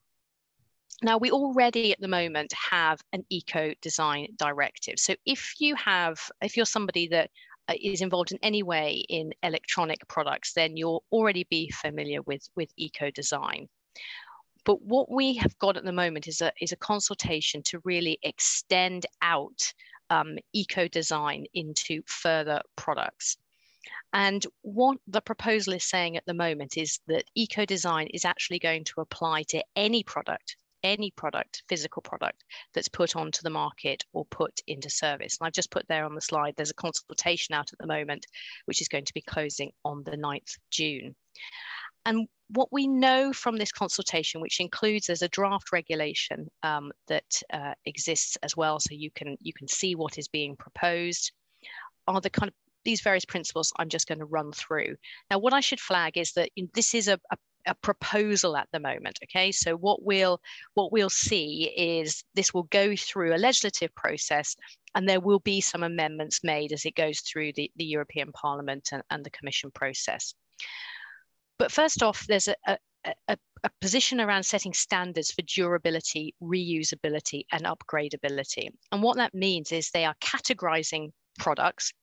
Now, we already at the moment have an eco design directive. So if you have, if you're somebody that uh, involved in any way in electronic products, then you'll already be familiar with, with eco design. But what we have got at the moment is a, is a consultation to really extend out um, eco design into further products. And what the proposal is saying at the moment is that eco design is actually going to apply to any product any product, physical product, that's put onto the market or put into service. And I've just put there on the slide, there's a consultation out at the moment, which is going to be closing on the 9th June. And what we know from this consultation, which includes there's a draft regulation um, that uh, exists as well, so you can you can see what is being proposed, are the kind of these various principles I'm just going to run through. Now, what I should flag is that this is a, a a proposal at the moment okay? So what we'll what we'll see is this will go through a legislative process and there will be some amendments made as it goes through the, the european parliament and, and the commission process. But first off there's a, a, a, a position around setting standards for durability reusability and upgradability. And what that means is they are categorizing products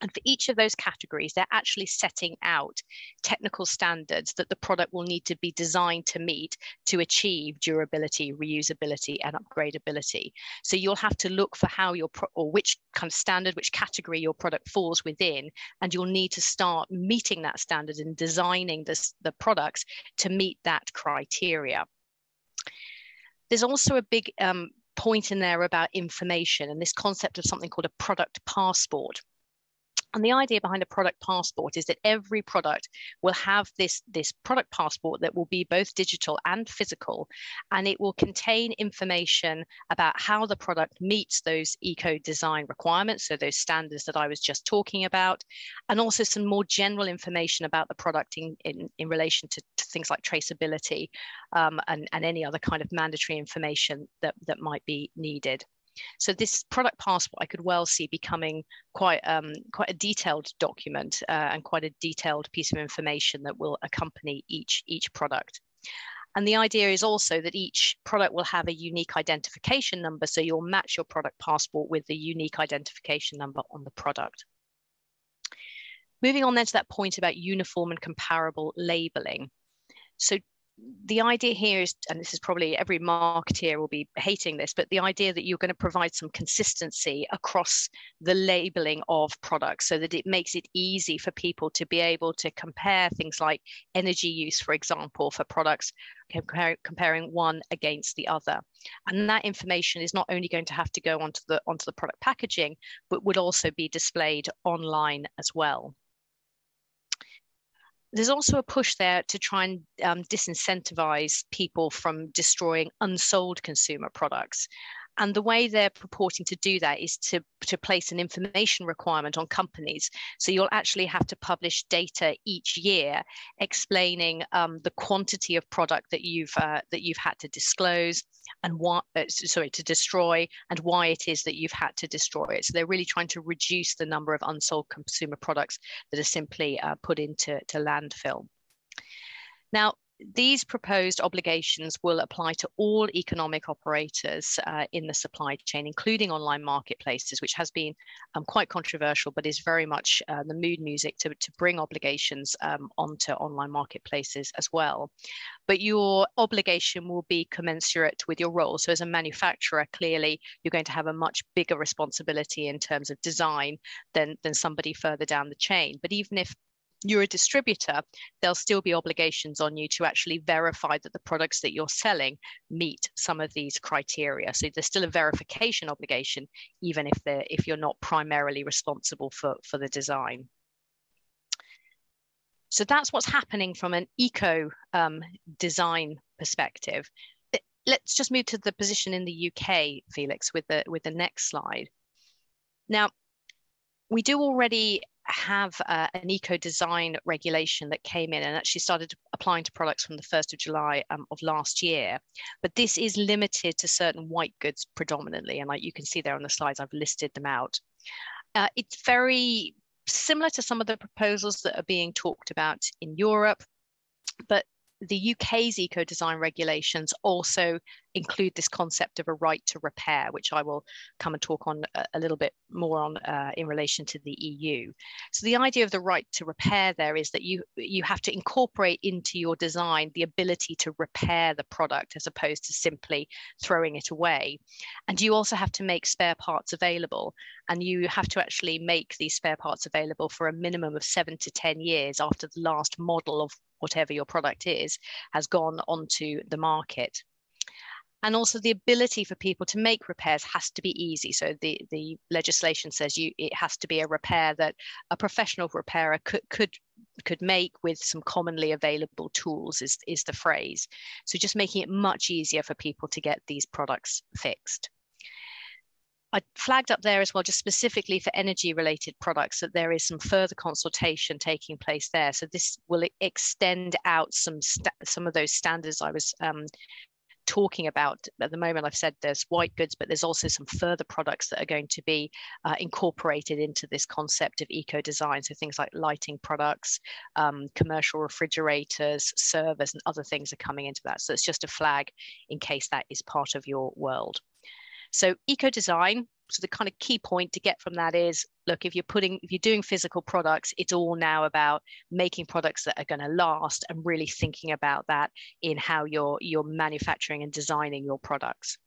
and for each of those categories, they're actually setting out technical standards that the product will need to be designed to meet to achieve durability, reusability, and upgradability. So you'll have to look for how your pro- or which kind of standard, which category your product falls within, and you'll need to start meeting that standard and designing this, the products to meet that criteria. There's also a big um, point in there about information and this concept of something called a product passport And the idea behind a product passport is that every product will have this, this product passport that will be both digital and physical, and it will contain information about how the product meets those eco design requirements, so those standards that I was just talking about, and also some more general information about the product in, in, in relation to, to things like traceability um, and, and any other kind of mandatory information that, that might be needed. So this product passport, I could well see becoming quite um, quite a detailed document uh, and quite a detailed piece of information that will accompany each each product. And the idea is also that each product will have a unique identification number, so you'll match your product passport with the unique identification number on the product. Moving on then to that point about uniform and comparable labeling. So the idea here is, and this is probably every marketeer will be hating this, but the idea that you're going to provide some consistency across the labeling of products so that it makes it easy for people to be able to compare things like energy use, for example, for products, comparing one against the other. And that information is not only going to have to go onto the onto the product packaging, but would also be displayed online as well there's also a push there to try and um, disincentivize people from destroying unsold consumer products. And the way they're purporting to do that is to, to place an information requirement on companies. So you'll actually have to publish data each year explaining um, the quantity of product that you've uh, that you've had to disclose and what uh, sorry to destroy and why it is that you've had to destroy it. So they're really trying to reduce the number of unsold consumer products that are simply uh, put into to landfill. Now, these proposed obligations will apply to all economic operators uh, in the supply chain, including online marketplaces, which has been um, quite controversial, but is very much uh, the mood music to, to bring obligations um, onto online marketplaces as well. But your obligation will be commensurate with your role. So, as a manufacturer, clearly you're going to have a much bigger responsibility in terms of design than, than somebody further down the chain. But even if you're a distributor, there'll still be obligations on you to actually verify that the products that you're selling meet some of these criteria. So there's still a verification obligation, even if they're if you're not primarily responsible for, for the design. So that's what's happening from an eco um, design perspective. Let's just move to the position in the UK, Felix, with the with the next slide. Now, we do already have uh, an eco design regulation that came in and actually started applying to products from the 1st of July um, of last year. But this is limited to certain white goods predominantly. And like you can see there on the slides, I've listed them out. Uh, it's very similar to some of the proposals that are being talked about in Europe, but the UK's eco design regulations also include this concept of a right to repair, which I will come and talk on a, little bit more on uh, in relation to the EU. So the idea of the right to repair there is that you you have to incorporate into your design the ability to repair the product as opposed to simply throwing it away. And you also have to make spare parts available, and you have to actually make these spare parts available for a minimum of seven to ten years after the last model of whatever your product is, has gone onto the market. And also the ability for people to make repairs has to be easy. So the, the legislation says you it has to be a repair that a professional repairer could could could make with some commonly available tools is, is the phrase. So just making it much easier for people to get these products fixed. I flagged up there as well, just specifically for energy related products, that there is some further consultation taking place there. So this will extend out some some of those standards I was um, talking about at the moment i've said there's white goods but there's also some further products that are going to be uh, incorporated into this concept of eco design. So things like lighting products um, commercial refrigerators servers and other things are coming into that. So it's just a flag in case that is part of your world. So eco design, so the kind of key point to get from that is look if you're putting if you're doing physical products it's all now about making products that are going to last and really thinking about that in how you're you're manufacturing and designing your products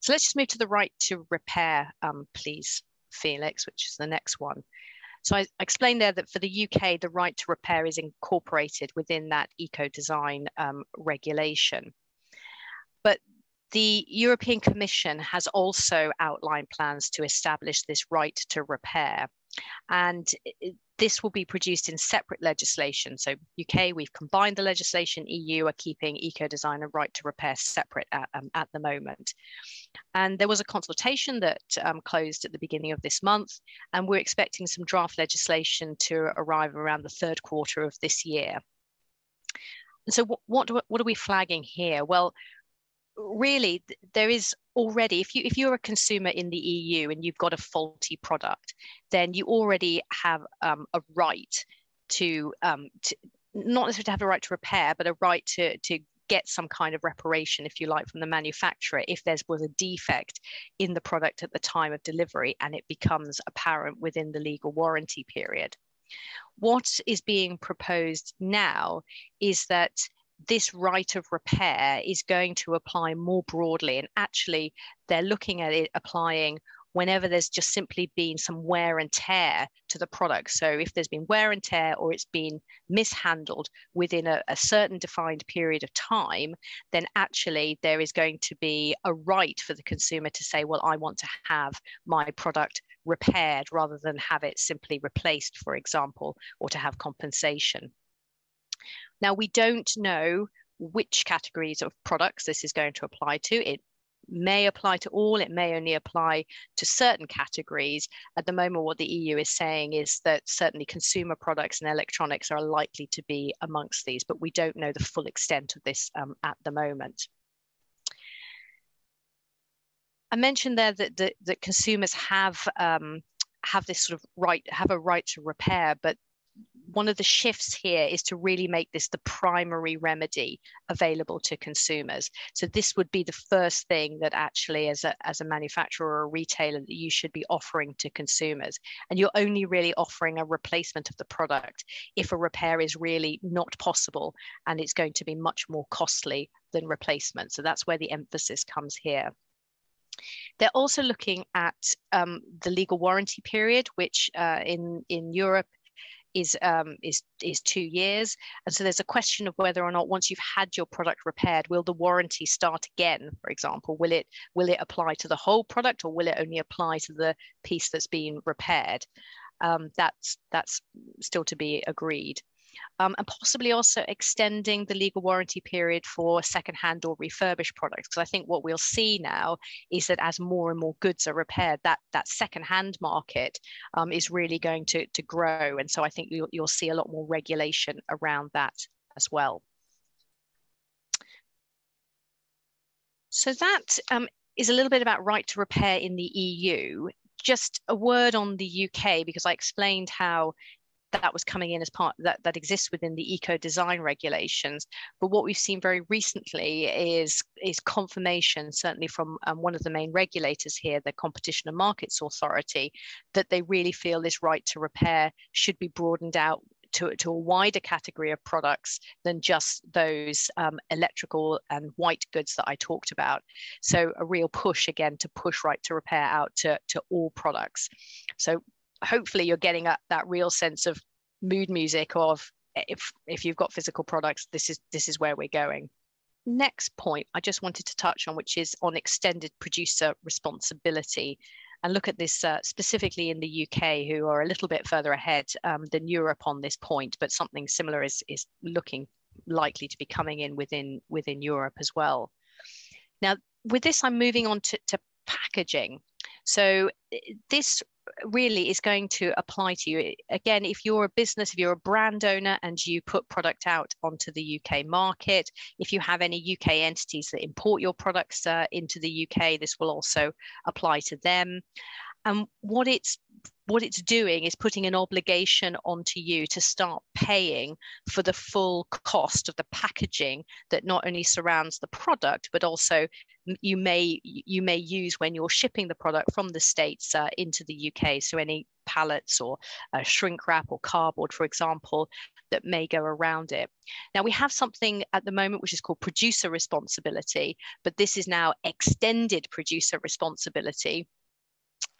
so let's just move to the right to repair um, please felix which is the next one so I explained there that for the UK, the right to repair is incorporated within that eco design um, regulation. But the European Commission has also outlined plans to establish this right to repair. And this will be produced in separate legislation. So UK, we've combined the legislation. EU are keeping eco-design and right to repair separate at, um, at the moment. And there was a consultation that um, closed at the beginning of this month, and we're expecting some draft legislation to arrive around the third quarter of this year. So what, what, what are we flagging here? Well, really there is already if you if you're a consumer in the EU and you've got a faulty product, then you already have um, a right to, um, to not necessarily to have a right to repair, but a right to to get some kind of reparation, if you like, from the manufacturer if there was a defect in the product at the time of delivery and it becomes apparent within the legal warranty period. What is being proposed now is that this right of repair is going to apply more broadly. And actually, they're looking at it applying whenever there's just simply been some wear and tear to the product. So if there's been wear and tear or it's been mishandled within a, a, certain defined period of time, then actually there is going to be a right for the consumer to say, well, I want to have my product repaired rather than have it simply replaced, for example, or to have compensation. Now, we don't know which categories of products this is going to apply to. It may apply to all, it may only apply to certain categories. At the moment, what the EU is saying is that certainly consumer products and electronics are likely to be amongst these, but we don't know the full extent of this um, at the moment. I mentioned there that, that, that consumers have um, have this sort of right have a right to repair, but one of the shifts here is to really make this the primary remedy available to consumers. So this would be the first thing that actually as a, as a manufacturer or a retailer that you should be offering to consumers. And you're only really offering a replacement of the product if a repair is really not possible and it's going to be much more costly than replacement. So that's where the emphasis comes here. They're also looking at um, the legal warranty period, which uh, in, in Europe is um, is is two years, and so there's a question of whether or not once you've had your product repaired, will the warranty start again? For example, will it will it apply to the whole product, or will it only apply to the piece that's been repaired? Um, that's that's still to be agreed um, and possibly also extending the legal warranty period for secondhand or refurbished products. Because I think what we'll see now is that as more and more goods are repaired, that that secondhand market um, is really going to, to grow. And so I think you'll, you'll see a lot more regulation around that as well. So that um, is a little bit about right to repair in the EU just a word on the UK because I explained how that was coming in as part that, that exists within the eco design regulations. But what we've seen very recently is, is confirmation, certainly from um, one of the main regulators here, the Competition and Markets Authority, that they really feel this right to repair should be broadened out to, to, a wider category of products than just those um, electrical and white goods that I talked about. So a real push again to push right to repair out to, to all products. So hopefully you're getting at that real sense of mood music of if if you've got physical products this is this is where we're going. Next point i just wanted to touch on which is on extended producer responsibility. And look at this uh, specifically in the uk who are a little bit further ahead um, than europe on this point but something similar is is looking likely to be coming in within within europe as well. Now with this i'm moving on to, to packaging. So this really is going to apply to you. Again, if you're a business, if you're a brand owner and you put product out onto the UK market, if you have any UK entities that import your products uh, into the UK, this will also apply to them. And what it's what it's doing is putting an obligation onto you to start paying for the full cost of the packaging that not only surrounds the product but also you may you may use when you're shipping the product from the states uh, into the UK so any pallets or uh, shrink wrap or cardboard for example that may go around it. Now we have something at the moment which is called producer responsibility but this is now extended producer responsibility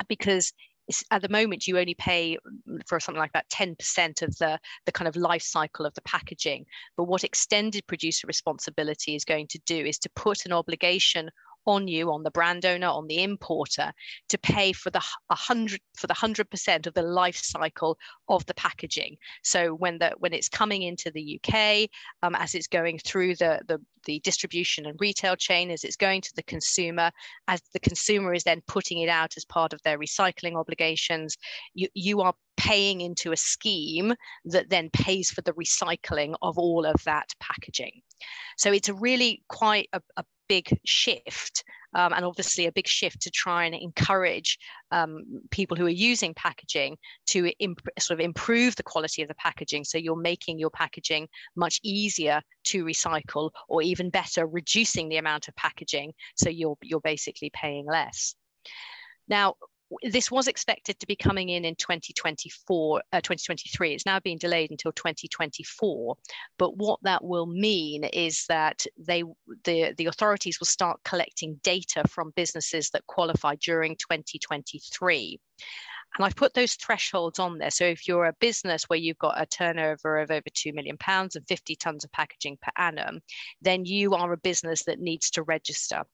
because at the moment you only pay for something like about 10% of the, the kind of life cycle of the packaging. But what extended producer responsibility is going to do is to put an obligation on you, on the brand owner, on the importer, to pay for the hundred for the hundred percent of the life cycle of the packaging. So when the when it's coming into the UK, um, as it's going through the, the the distribution and retail chain, as it's going to the consumer, as the consumer is then putting it out as part of their recycling obligations, you, you are paying into a scheme that then pays for the recycling of all of that packaging. So it's a really quite a, a big shift um, and obviously a big shift to try and encourage um, people who are using packaging to imp- sort of improve the quality of the packaging. So you're making your packaging much easier to recycle, or even better, reducing the amount of packaging. So you're you're basically paying less. Now, this was expected to be coming in in 2024, uh, 2023. It's now being delayed until 2024. But what that will mean is that they, the, the authorities will start collecting data from businesses that qualify during 2023. And I've put those thresholds on there. So if you're a business where you've got a turnover of over £2 million and 50 tonnes of packaging per annum, then you are a business that needs to register.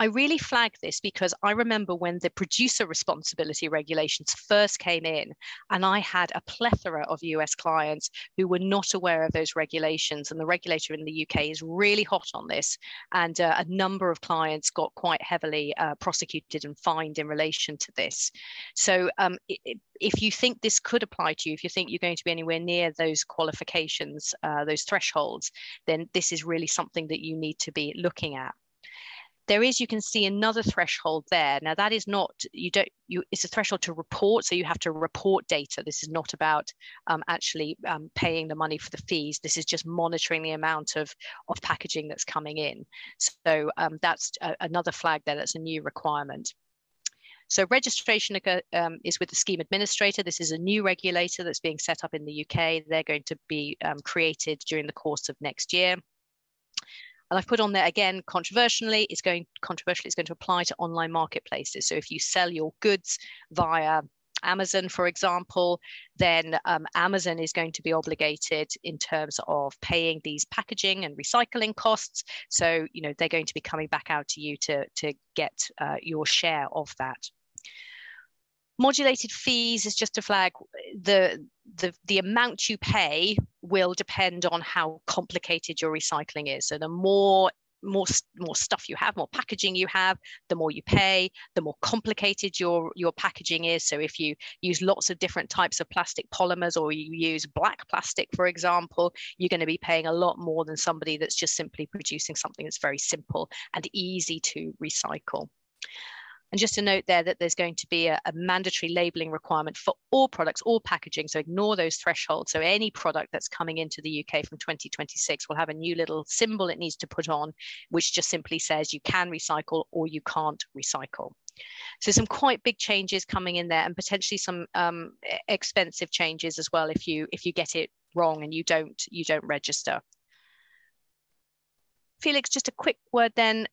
I really flag this because I remember when the producer responsibility regulations first came in, and I had a plethora of US clients who were not aware of those regulations. And the regulator in the UK is really hot on this. And uh, a number of clients got quite heavily uh, prosecuted and fined in relation to this. So um, if you think this could apply to you, if you think you're going to be anywhere near those qualifications, uh, those thresholds, then this is really something that you need to be looking at there is you can see another threshold there now that is not you don't you it's a threshold to report so you have to report data this is not about um, actually um, paying the money for the fees this is just monitoring the amount of of packaging that's coming in so um, that's a, another flag there that's a new requirement so registration um, is with the scheme administrator. This is a new regulator that's being set up in the UK. They're going to be um, created during the course of next year. And I've put on there again, controversially, it's going controversially, it's going to apply to online marketplaces. So if you sell your goods via Amazon, for example, then um, Amazon is going to be obligated in terms of paying these packaging and recycling costs. So, you know, they're going to be coming back out to you to, to get uh, your share of that. Modulated fees is just a flag. The, the, the amount you pay will depend on how complicated your recycling is. So the more more more stuff you have more packaging you have the more you pay the more complicated your your packaging is so if you use lots of different types of plastic polymers or you use black plastic for example you're going to be paying a lot more than somebody that's just simply producing something that's very simple and easy to recycle and just to note there that there's going to be a, a, mandatory labeling requirement for all products, all packaging. So ignore those thresholds. So any product that's coming into the UK from 2026 will have a new little symbol it needs to put on, which just simply says you can recycle or you can't recycle. So some quite big changes coming in there and potentially some um, expensive changes as well if you if you get it wrong and you don't you don't register. Felix, just a quick word then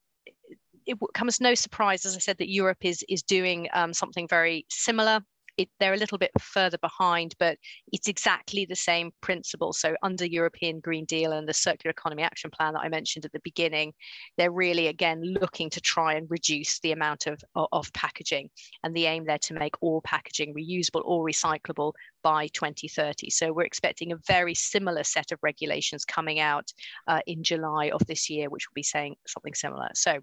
it comes no surprise, as I said, that Europe is is doing um, something very similar. It, they're a little bit further behind, but it's exactly the same principle. So, under European Green Deal and the Circular Economy Action Plan that I mentioned at the beginning, they're really again looking to try and reduce the amount of, of, packaging, and the aim there to make all packaging reusable or recyclable by 2030. So, we're expecting a very similar set of regulations coming out uh, in July of this year, which will be saying something similar. So,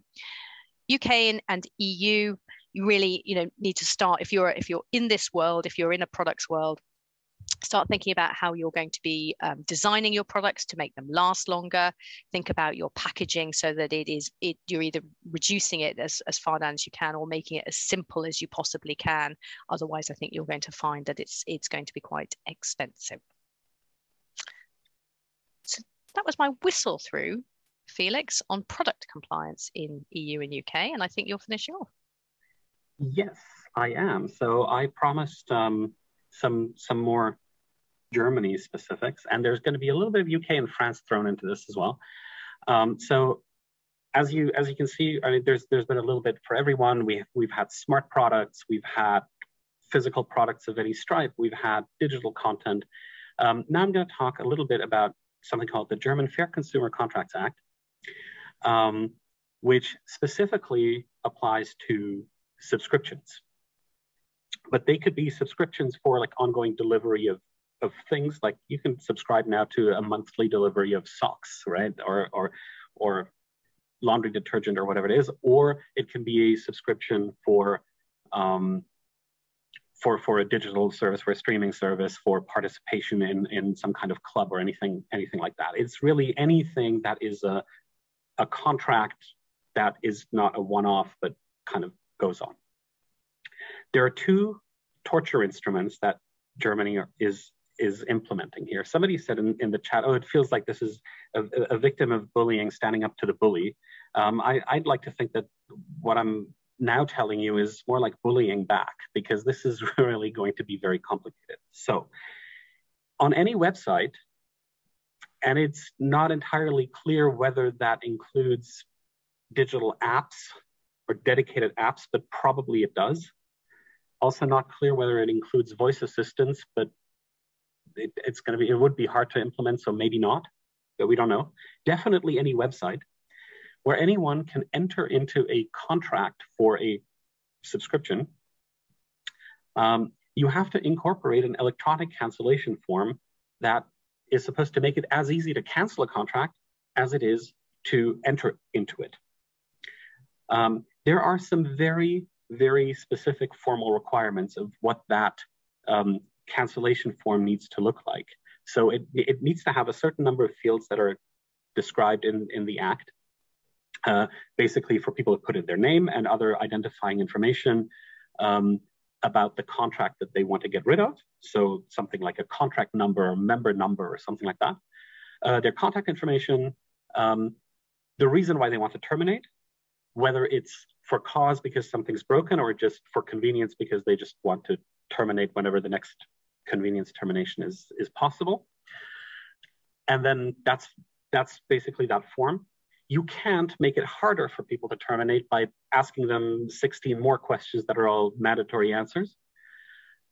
UK and, EU, you really you know need to start if you're if you're in this world, if you're in a products world, start thinking about how you're going to be um, designing your products to make them last longer. Think about your packaging so that it is it you're either reducing it as, as far down as you can or making it as simple as you possibly can. Otherwise i think you're going to find that it's it's going to be quite expensive. So that was my whistle through Felix, on product compliance in EU and UK, and I think you're finishing off. Yes, I am. So I promised um, some some more Germany specifics, and there's going to be a little bit of UK and France thrown into this as well. Um, so as you as you can see, I mean, there's there's been a little bit for everyone. We we've had smart products, we've had physical products of any stripe, we've had digital content. Um, now I'm going to talk a little bit about something called the German Fair Consumer Contracts Act. Um, which specifically applies to subscriptions. But they could be subscriptions for like ongoing delivery of, of things like you can subscribe now to a monthly delivery of socks, right? Or or or laundry detergent or whatever it is, or it can be a subscription for um, for for a digital service, for a streaming service, for participation in in some kind of club or anything anything like that. It's really anything that is a a contract that is not a one-off but kind of goes on. There are two torture instruments that Germany is is implementing here. Somebody said in, in the chat, oh, it feels like this is a, a victim of bullying standing up to the bully. Um, I, I'd like to think that what I'm now telling you is more like bullying back because this is [laughs] really going to be very complicated. So on any website, and it's not entirely clear whether that includes digital apps or dedicated apps, but probably it does. Also not clear whether it includes voice assistants, but it, it's going to be, it would be hard to implement, so maybe not, but we don't know. Definitely any website where anyone can enter into a contract for a subscription, um, you have to incorporate an electronic cancellation form that is supposed to make it as easy to cancel a contract as it is to enter into it. Um, there are some very, very specific formal requirements of what that um, cancellation form needs to look like. So it, it needs to have a certain number of fields that are described in, in the Act uh, basically for people to put in their name and other identifying information um, about the contract that they want to get rid of. So something like a contract number, member number, or something like that. Uh, their contact information, um, the reason why they want to terminate, whether it's for cause because something's broken or just for convenience because they just want to terminate whenever the next convenience termination is, is possible. And then that's, that's basically that form you can't make it harder for people to terminate by asking them 16 more questions that are all mandatory answers.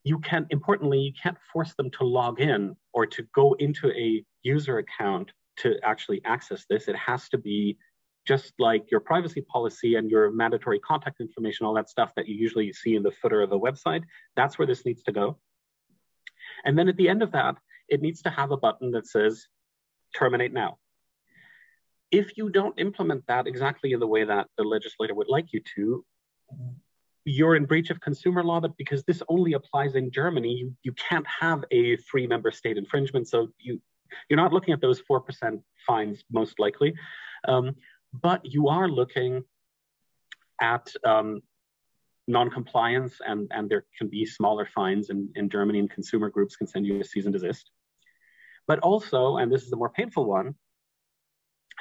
You can, importantly, you can't force them to log in or to go into a user account to actually access this. It has to be just like your privacy policy and your mandatory contact information, all that stuff that you usually see in the footer of a website. That's where this needs to go. And then at the end of that, it needs to have a button that says terminate now if you don't implement that exactly in the way that the legislator would like you to, you're in breach of consumer law, but because this only applies in Germany, you, you can't have a three member state infringement. So you, you're not looking at those 4% fines most likely, um, but you are looking at um, non-compliance and, and there can be smaller fines in, in Germany and consumer groups can send you a cease and desist. But also, and this is the more painful one,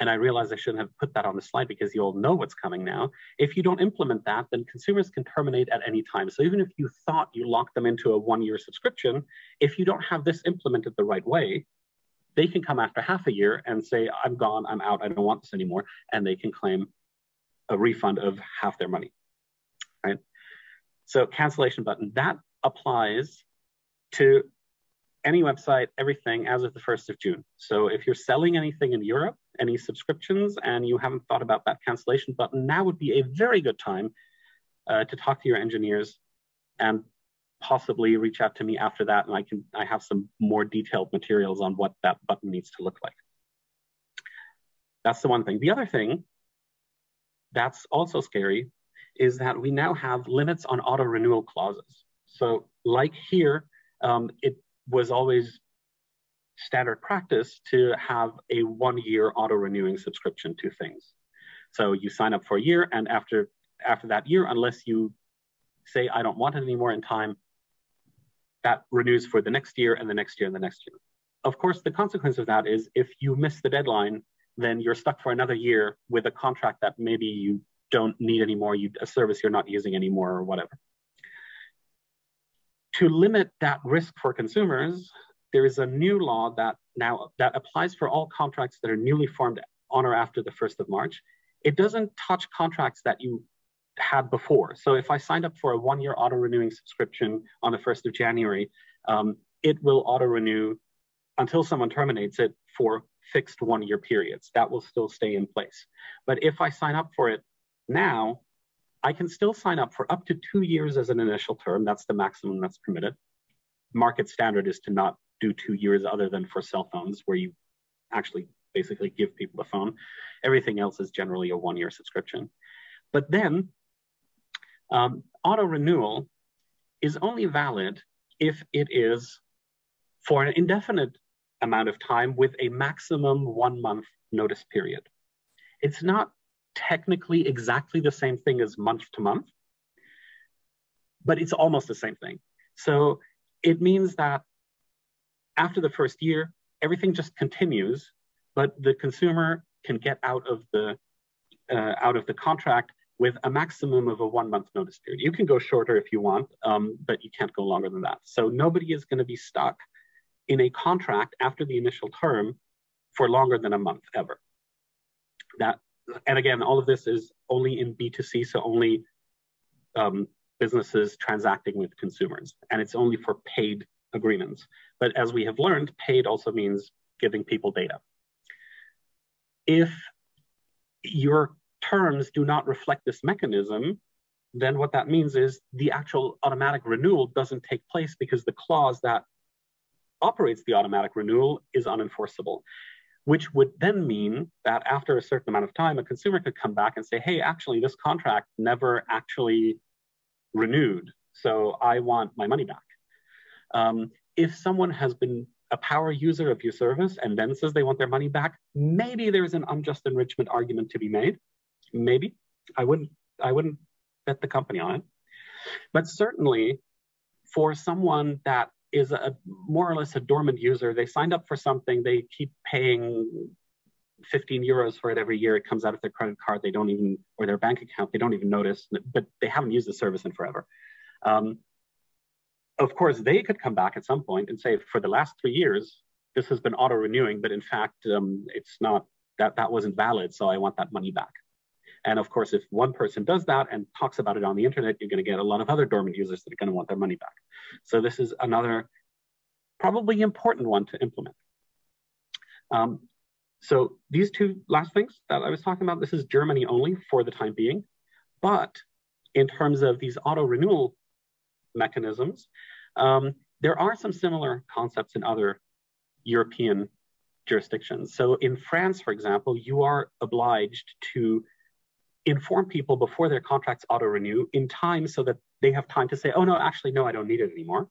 and I realize I shouldn't have put that on the slide because you all know what's coming now. If you don't implement that, then consumers can terminate at any time. So even if you thought you locked them into a one year subscription, if you don't have this implemented the right way, they can come after half a year and say, I'm gone, I'm out, I don't want this anymore. And they can claim a refund of half their money, right? So cancellation button, that applies to any website, everything as of the 1st of June. So if you're selling anything in Europe, any subscriptions, and you haven't thought about that cancellation button, now would be a very good time uh, to talk to your engineers and possibly reach out to me after that. And I can, I have some more detailed materials on what that button needs to look like. That's the one thing. The other thing that's also scary is that we now have limits on auto renewal clauses. So like here, um, it was always standard practice to have a one year auto renewing subscription to things. So you sign up for a year, and after after that year, unless you say I don't want it anymore in time, that renews for the next year and the next year and the next year. Of course, the consequence of that is if you miss the deadline, then you're stuck for another year with a contract that maybe you don't need anymore, you a service you're not using anymore or whatever to limit that risk for consumers, there is a new law that now that applies for all contracts that are newly formed on or after the 1st of March. It doesn't touch contracts that you had before. So if I signed up for a one-year auto-renewing subscription on the 1st of January, um, it will auto-renew until someone terminates it for fixed one year periods. That will still stay in place. But if I sign up for it now, I can still sign up for up to two years as an initial term. That's the maximum that's permitted. Market standard is to not do two years other than for cell phones, where you actually basically give people a phone. Everything else is generally a one year subscription. But then um, auto renewal is only valid if it is for an indefinite amount of time with a maximum one month notice period. It's not technically exactly the same thing as month to month, but it's almost the same thing. So it means that after the first year, everything just continues, but the consumer can get out of the uh, out of the contract with a maximum of a one month notice period. You can go shorter if you want, um, but you can't go longer than that. So nobody is going to be stuck in a contract after the initial term for longer than a month ever. That, and again, all of this is only in B2C, so only um, businesses transacting with consumers, and it's only for paid agreements. But as we have learned, paid also means giving people data. If your terms do not reflect this mechanism, then what that means is the actual automatic renewal doesn't take place because the clause that operates the automatic renewal is unenforceable, which would then mean that after a certain amount of time, a consumer could come back and say, hey, actually, this contract never actually renewed, so I want my money back. Um, if someone has been a power user of your service and then says they want their money back, maybe there's an unjust enrichment argument to be made. Maybe. I wouldn't I wouldn't bet the company on it. But certainly for someone that is a more or less a dormant user, they signed up for something, they keep paying 15 euros for it every year. It comes out of their credit card. They don't even, or their bank account, they don't even notice, but they haven't used the service in forever. Um, of course, they could come back at some point and say, for the last three years, this has been auto renewing, but in fact, um, it's not that that wasn't valid. So I want that money back. And of course, if one person does that and talks about it on the internet, you're going to get a lot of other dormant users that are going to want their money back. So this is another probably important one to implement. Um, so these two last things that I was talking about, this is Germany only for the time being. But in terms of these auto renewal mechanisms, um, there are some similar concepts in other European jurisdictions. So in France, for example, you are obliged to inform people before their contracts auto renew in time so that they have time to say, oh, no, actually, no, I don't need it anymore.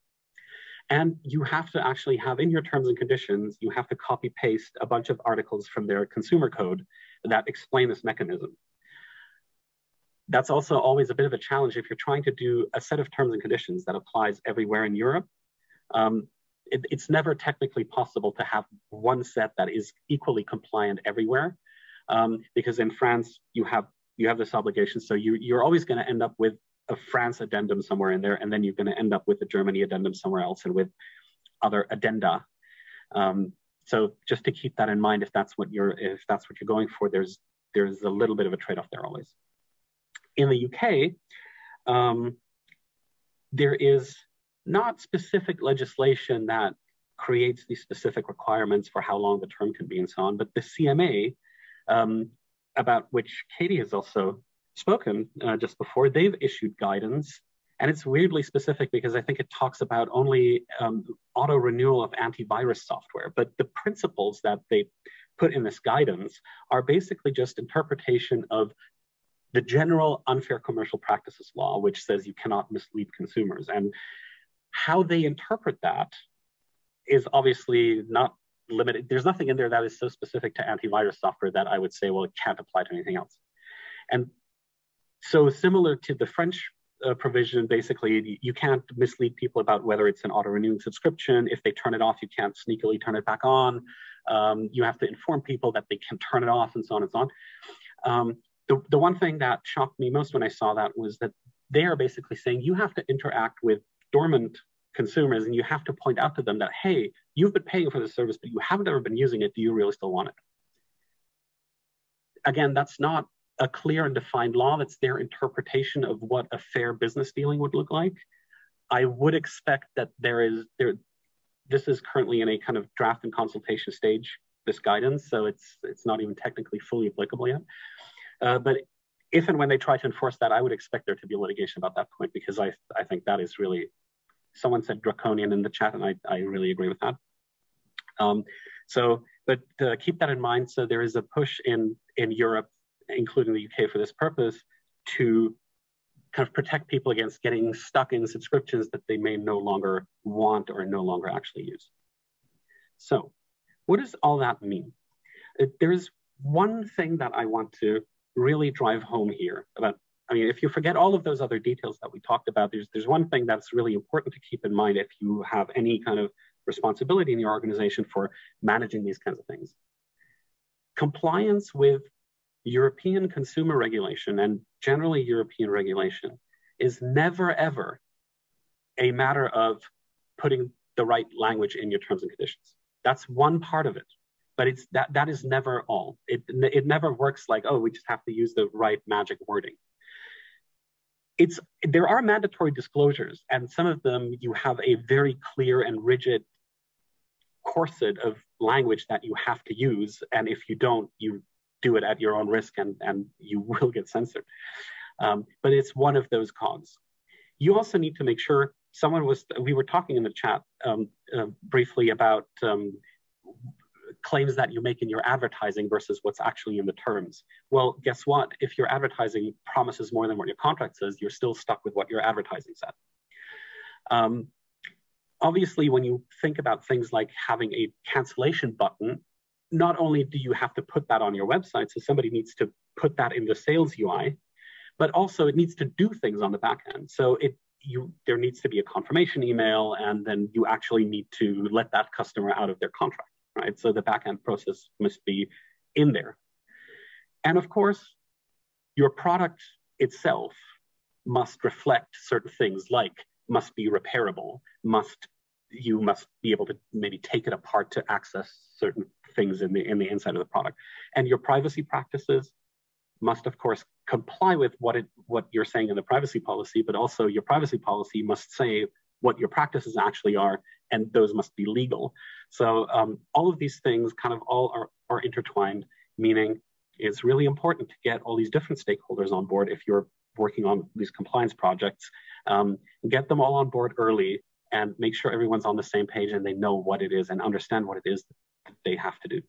And you have to actually have in your terms and conditions, you have to copy paste a bunch of articles from their consumer code that explain this mechanism. That's also always a bit of a challenge if you're trying to do a set of terms and conditions that applies everywhere in Europe. Um, it, it's never technically possible to have one set that is equally compliant everywhere. Um, because in France, you have you have this obligation. So you, you're always going to end up with a France addendum somewhere in there, and then you're going to end up with a Germany addendum somewhere else and with other addenda. Um, so just to keep that in mind, if that's what you're if that's what you're going for, there's there's a little bit of a trade-off there always. In the UK, um, there is not specific legislation that creates these specific requirements for how long the term can be and so on, but the CMA um, about which Katie has also spoken uh, just before, they've issued guidance. And it's weirdly specific because I think it talks about only um, auto renewal of antivirus software. But the principles that they put in this guidance are basically just interpretation of the general unfair commercial practices law, which says you cannot mislead consumers. And how they interpret that is obviously not limited. There's nothing in there that is so specific to antivirus software that I would say, well, it can't apply to anything else. And so similar to the French uh, provision, basically, you can't mislead people about whether it's an auto-renewing subscription. If they turn it off, you can't sneakily turn it back on. Um, you have to inform people that they can turn it off and so on and so on. Um, the, the one thing that shocked me most when I saw that was that they are basically saying you have to interact with dormant consumers and you have to point out to them that, hey, you've been paying for the service, but you haven't ever been using it. Do you really still want it? Again, that's not a clear and defined law. That's their interpretation of what a fair business dealing would look like. I would expect that there is there this is currently in a kind of draft and consultation stage, this guidance, so it's it's not even technically fully applicable yet. Uh, but if and when they try to enforce that, I would expect there to be litigation about that point because I I think that is really someone said draconian in the chat, and I, I really agree with that. Um, so, but uh, keep that in mind. So there is a push in in Europe, including the UK, for this purpose to kind of protect people against getting stuck in subscriptions that they may no longer want or no longer actually use. So, what does all that mean? There's one thing that I want to really drive home here about I mean, if you forget all of those other details that we talked about, there's, there's one thing that's really important to keep in mind if you have any kind of responsibility in your organization for managing these kinds of things. Compliance with European consumer regulation and generally European regulation is never ever a matter of putting the right language in your terms and conditions. That's one part of it, but it's that that is never all. It it never works like oh we just have to use the right magic wording it's there are mandatory disclosures and some of them you have a very clear and rigid corset of language that you have to use and if you don't you do it at your own risk and, and you [laughs] will get censored um, but it's one of those cons. you also need to make sure someone was we were talking in the chat um, uh, briefly about um, claims that you make in your advertising versus what's actually in the terms. Well, guess what? If your advertising promises more than what your contract says, you're still stuck with what your advertising said. Um, obviously, when you think about things like having a cancellation button, not only do you have to put that on your website, so somebody needs to put that in the sales UI, but also it needs to do things on the back end. So it you there needs to be a confirmation email, and then you actually need to let that customer out of their contract right? So the backend process must be in there. And of course, your product itself must reflect certain things like must be repairable, must you must be able to maybe take it apart to access certain things in the in the inside of the product. And your privacy practices must of course comply with what it what you're saying in the privacy policy, but also your privacy policy must say what your practices actually are, and those must be legal. So um, all of these things kind of all are, are intertwined, meaning it's really important to get all these different stakeholders on board if you're working on these compliance projects. Um, get them all on board early and make sure everyone's on the same page and they know what it is and understand what it is they have to do.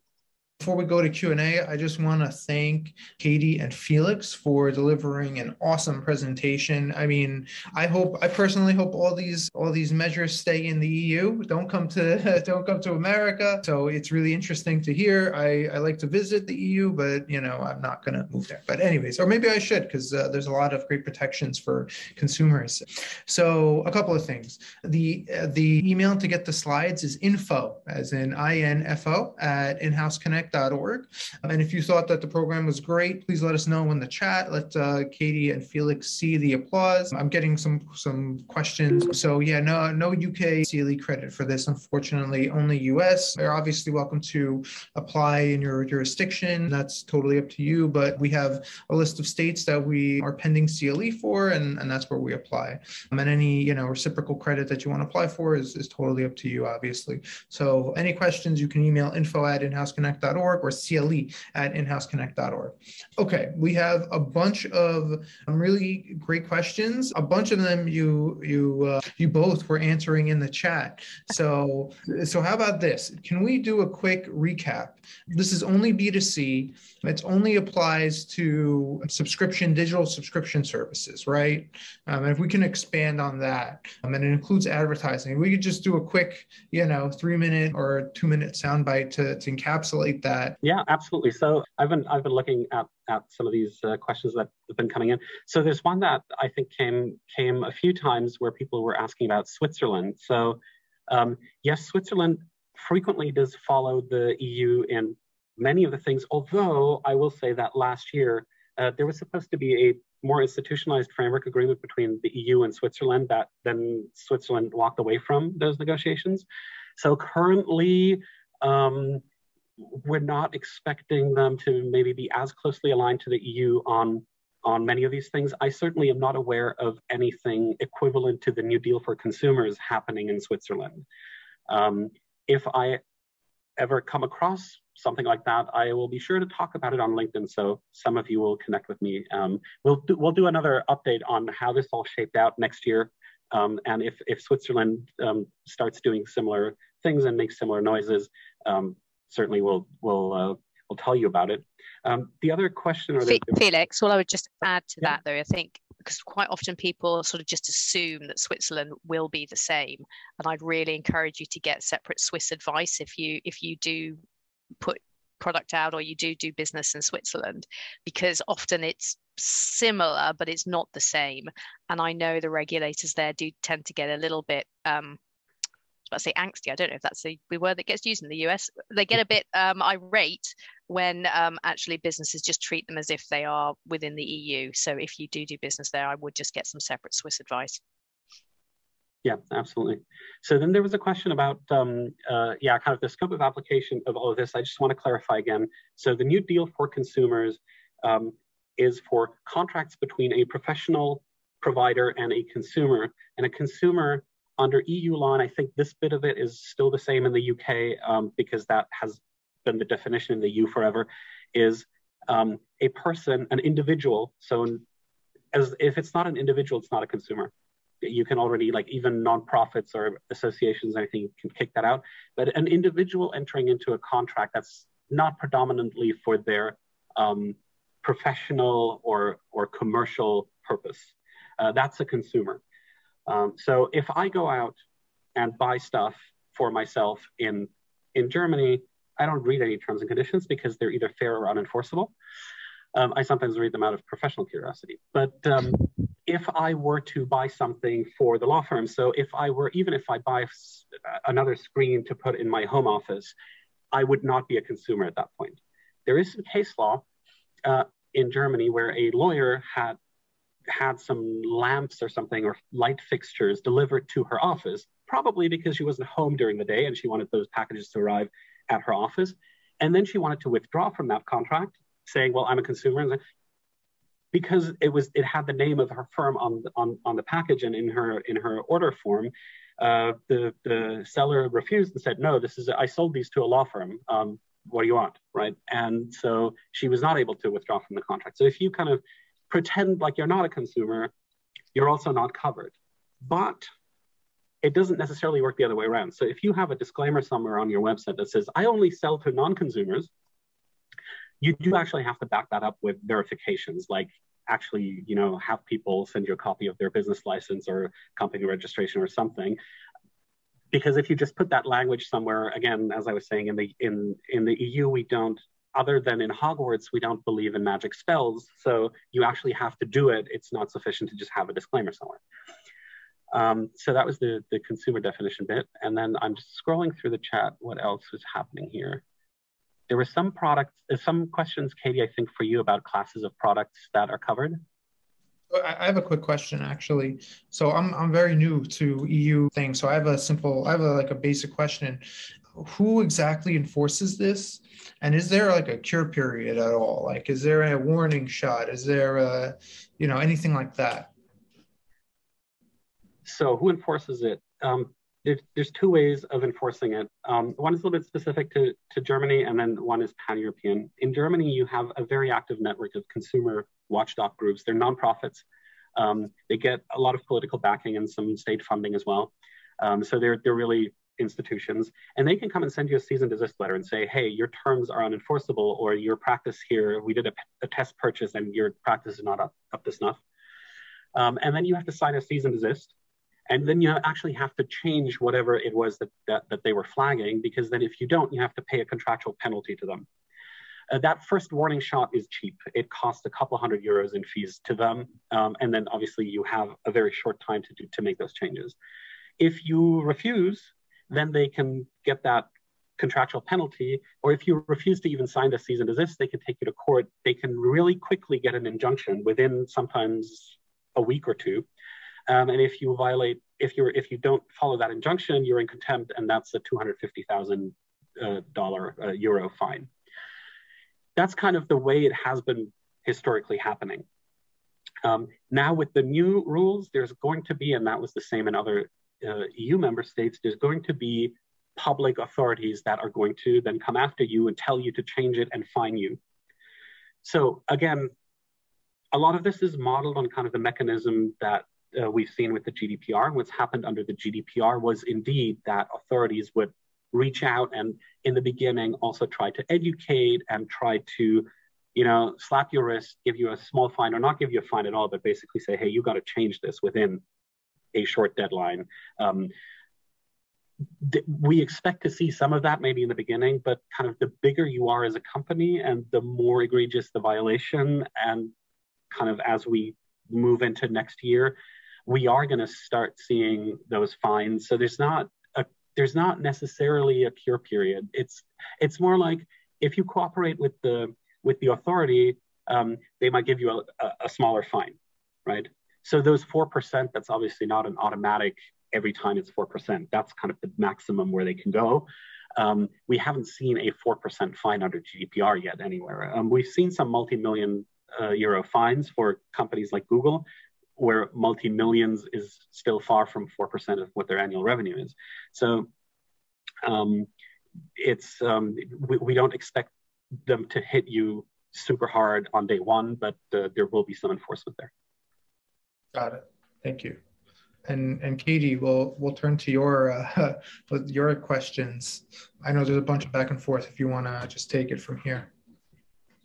Before we go to Q&A, I just want to thank Katie and Felix for delivering an awesome presentation. I mean, I hope I personally hope all these all these measures stay in the EU. Don't come to [laughs] don't come to America. So it's really interesting to hear. I, I like to visit the EU, but you know, I'm not going to move there. But anyways, or maybe I should because uh, there's a lot of great protections for consumers. So a couple of things. The uh, the email to get the slides is info as in I N F O at inhouse connect connect.org. And if you thought that the program was great, please let us know in the chat. Let uh, Katie and Felix see the applause. I'm getting some some questions. So yeah, no no UK CLE credit for this. Unfortunately, only US. You're obviously welcome to apply in your jurisdiction. That's totally up to you. But we have a list of states that we are pending CLE for, and, and that's where we apply. Um, and any you know reciprocal credit that you want to apply for is, is totally up to you, obviously. So any questions, you can email info at inhouseconnect.org inhouseconnect.org or CLE at inhouseconnect.org. Okay, we have a bunch of really great questions. A bunch of them you you uh, you both were answering in the chat. So so how about this? Can we do a quick recap? This is only B2C. It only applies to subscription, digital subscription services, right? Um, and if we can expand on that, um, and it includes advertising, we could just do a quick, you know, three minute or two minute soundbite to, to encapsulate that. Yeah, absolutely. So I've been I've been looking at at some of these uh, questions that have been coming in. So there's one that I think came came a few times where people were asking about Switzerland. So um, yes, Switzerland frequently does follow the EU in many of the things, although I will say that last year uh, there was supposed to be a more institutionalized framework agreement between the EU and Switzerland that then Switzerland walked away from those negotiations. So currently, um, we're not expecting them to maybe be as closely aligned to the EU on on many of these things. I certainly am not aware of anything equivalent to the New Deal for consumers happening in Switzerland. Um, if I ever come across something like that, I will be sure to talk about it on LinkedIn. So some of you will connect with me. Um, we'll do, we'll do another update on how this all shaped out next year. Um, and if, if Switzerland um, starts doing similar things and makes similar noises, um, certainly we'll, we'll, uh, we'll tell you about it. Um, the other question or the, Felix, well, I would just add to yeah. that though, I think because quite often people sort of just assume that Switzerland will be the same. And I'd really encourage you to get separate Swiss advice if you if you do put product out or you do do business in Switzerland because often it's similar but it's not the same and I know the regulators there do tend to get a little bit um I say angsty. I don't know if that's the word that gets used in the US. They get a bit um, irate when um, actually businesses just treat them as if they are within the EU. So if you do do business there, I would just get some separate Swiss advice. Yeah, absolutely. So then there was a question about, um, uh, yeah, kind of the scope of application of all of this. I just want to clarify again. So the new deal for consumers um, is for contracts between a professional provider and a consumer. And a consumer under EU law, and I think this bit of it is still the same in the UK um, because that has been the definition in the EU forever, is um, a person, an individual. So as if it's not an individual, it's not a consumer you can already like even nonprofits or associations anything can kick that out but an individual entering into a contract that's not predominantly for their um, professional or or commercial purpose uh, that's a consumer um, so if i go out and buy stuff for myself in in germany i don't read any terms and conditions because they're either fair or unenforceable um, I sometimes read them out of professional curiosity. But um, if I were to buy something for the law firm, so if I were, even if I buy another screen to put in my home office, I would not be a consumer at that point. There is some case law uh, in Germany where a lawyer had had some lamps or something or light fixtures delivered to her office, probably because she wasn't home during the day and she wanted those packages to arrive at her office. And then she wanted to withdraw from that contract saying, well, I'm a consumer. Because it was, it had the name of her firm on, on, on the package and in her, in her order form, uh, the, the seller refused and said, no, this is, I sold these to a law firm. Um, what do you want, right? And so she was not able to withdraw from the contract. So if you kind of pretend like you're not a consumer, you're also not covered. But it doesn't necessarily work the other way around. So if you have a disclaimer somewhere on your website that says, I only sell to non-consumers, you do actually have to back that up with verifications like actually you know have people send you a copy of their business license or company registration or something because if you just put that language somewhere again as i was saying in the in in the eu we don't other than in hogwarts we don't believe in magic spells so you actually have to do it it's not sufficient to just have a disclaimer somewhere um, so that was the the consumer definition bit and then i'm just scrolling through the chat what else was happening here there were some products, uh, some questions, Katie, I think for you about classes of products that are covered. I have a quick question actually. So I'm I'm very new to EU things. So I have a simple, I have a, like a basic question. Who exactly enforces this? And is there like a cure period at all? Like, is there a warning shot? Is there a, you know, anything like that? So who enforces it? Um, there's, there's two ways of enforcing it. Um, one is a little bit specific to, to Germany, and then one is pan-European. In Germany, you have a very active network of consumer watchdog groups. They're nonprofits. Um, they get a lot of political backing and some state funding as well. Um, so they're, they're really institutions, and they can come and send you a cease and desist letter and say, hey, your terms are unenforceable, or your practice here, we did a, a test purchase and your practice is not up, up to snuff. Um, and then you have to sign a cease and desist and then you actually have to change whatever it was that, that, that they were flagging, because then if you don't, you have to pay a contractual penalty to them. Uh, that first warning shot is cheap. It costs a couple hundred euros in fees to them. Um, and then obviously you have a very short time to, do, to make those changes. If you refuse, then they can get that contractual penalty, or if you refuse to even sign the cease and desist, they can take you to court. They can really quickly get an injunction within sometimes a week or two. Um, and if you violate, if you're if you don't follow that injunction, you're in contempt, and that's a two hundred fifty thousand uh, dollar uh, euro fine. That's kind of the way it has been historically happening. Um, now with the new rules, there's going to be, and that was the same in other uh, EU member states, there's going to be public authorities that are going to then come after you and tell you to change it and fine you. So again, a lot of this is modeled on kind of the mechanism that uh, we've seen with the GDPR. What's happened under the GDPR was indeed that authorities would reach out and in the beginning also try to educate and try to you know slap your wrist give you a small fine or not give you a fine at all but basically say hey you got to change this within a short deadline um, th- we expect to see some of that maybe in the beginning but kind of the bigger you are as a company and the more egregious the violation and kind of as we move into next year we are going to start seeing those fines so there's not a there's not necessarily a cure period. It's it's more like if you cooperate with the with the authority, um, they might give you a, a, smaller fine, right? So those four percent, that's obviously not an automatic every time it's four percent. That's kind of the maximum where they can go. Um, we haven't seen a four percent fine under GDPR yet anywhere. Um, we've seen some multi-million uh, euro fines for companies like Google, where multi-millions is still far from 4% of what their annual revenue is. So um, it's um, we, we, don't expect them to hit you super hard on day one, but uh, there will be some enforcement there. Got it. Thank you. And and Katie, we'll we'll turn to your uh, [laughs] your questions. I know there's a bunch of back and forth. If you want to just take it from here.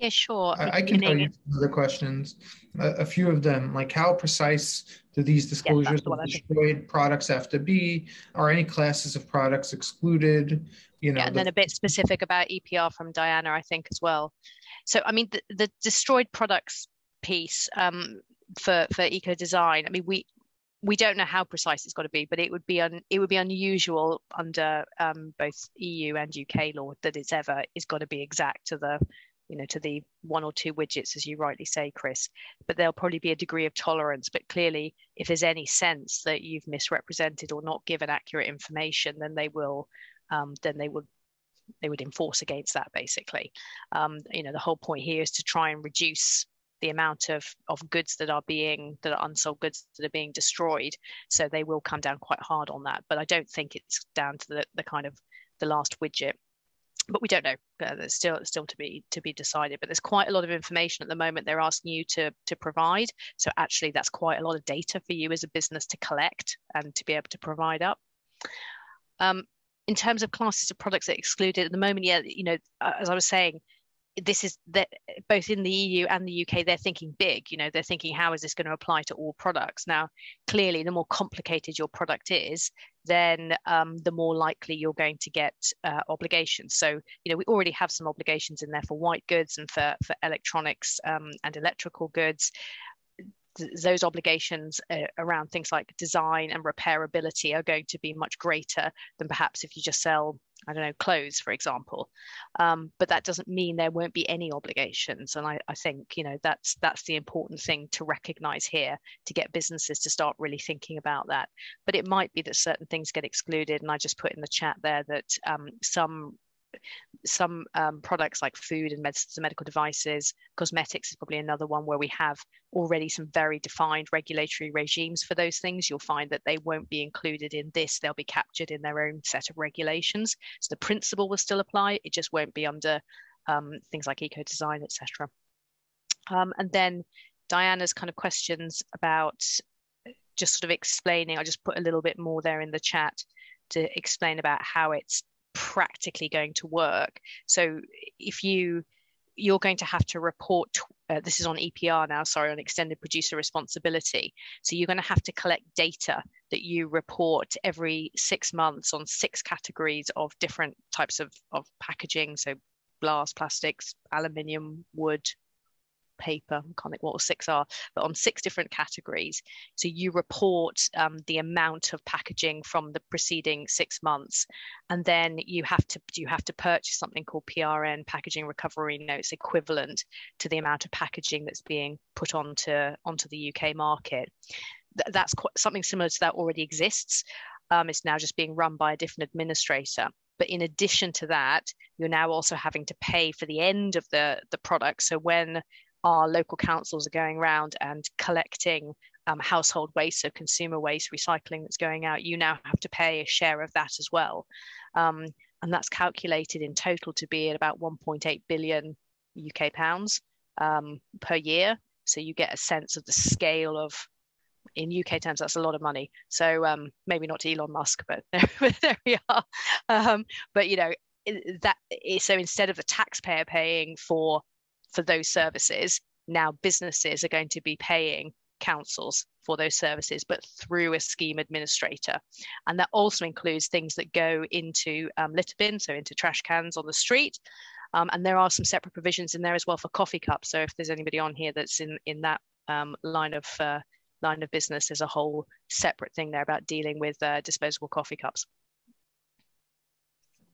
Yeah, sure. I, I can tell you the questions. A, a, few of them, like how precise do these disclosures yeah, of destroyed products have to be? Are any classes of products excluded? You know, yeah, and the, then a bit specific about EPR from Diana, I think, as well. So, I mean, the, the destroyed products piece um, for for eco design. I mean, we we don't know how precise it's got to be, but it would be un, it would be unusual under um, both EU and UK law that it's ever is got to be exact to the you know, to the one or two widgets, as you rightly say, Chris. But there'll probably be a degree of tolerance. But clearly, if there's any sense that you've misrepresented or not given accurate information, then they will, um, then they would they would enforce against that basically. Um, you know, the whole point here is to try and reduce the amount of, of goods that are being that are unsold goods that are being destroyed. So they will come down quite hard on that. But I don't think it's down to the, the kind of the last widget but we don't know. Uh, there's still still to be to be decided. But there's quite a lot of information at the moment they're asking you to to provide. So actually, that's quite a lot of data for you as a business to collect and to be able to provide up. Um, in terms of classes of products that are excluded at the moment, yeah, you know, uh, as I was saying, this is that both in the EU and the UK, they're thinking big. You know, they're thinking, how is this going to apply to all products? Now, clearly, the more complicated your product is, then um, the more likely you're going to get uh, obligations. So, you know, we already have some obligations in there for white goods and for for electronics um, and electrical goods those obligations uh, around things like design and repairability are going to be much greater than perhaps if you just sell I don't know, clothes, for example. Um, but that doesn't mean there won't be any obligations. And I, I, think, you know, that's that's the important thing to recognize here to get businesses to start really thinking about that. But it might be that certain things get excluded. And I just put in the chat there that um, some some um, products like food and medicines and medical devices, cosmetics is probably another one where we have already some very defined regulatory regimes for those things. You'll find that they won't be included in this, they'll be captured in their own set of regulations. So the principle will still apply, it just won't be under um, things like eco design, etc. Um, and then Diana's kind of questions about just sort of explaining, I just put a little bit more there in the chat to explain about how it's practically going to work. So if you you're going to have to report uh, this is on EPR now sorry on extended producer responsibility so you're going to have to collect data that you report every 6 months on six categories of different types of of packaging so glass plastics aluminium wood paper. I can't think what all six are, but on six different categories. So you report um, the amount of packaging from the preceding six months, and then you have to you have to purchase something called PRN packaging recovery notes equivalent to the amount of packaging that's being put onto onto the UK market. Th- that's quite, something similar to that already exists. Um, it's now just being run by a different administrator. But in addition to that, you're now also having to pay for the end of the, the product. So when our local councils are going around and collecting um, household waste, so consumer waste, recycling that's going out, you now have to pay a share of that as well. Um, and that's calculated in total to be at about 1.8 billion UK pounds um, per year. So you get a sense of the scale of, in UK terms, that's a lot of money. So um, maybe not to Elon Musk, but [laughs] there we are. Um, but you know that so instead of the taxpayer paying for for those services, now businesses are going to be paying councils for those services, but through a scheme administrator. And that also includes things that go into um, litter bins, so into trash cans on the street. Um, and there are some separate provisions in there as well for coffee cups. So if there's anybody on here that's in in that um, line of uh, line of business, there's a whole separate thing there about dealing with uh, disposable coffee cups.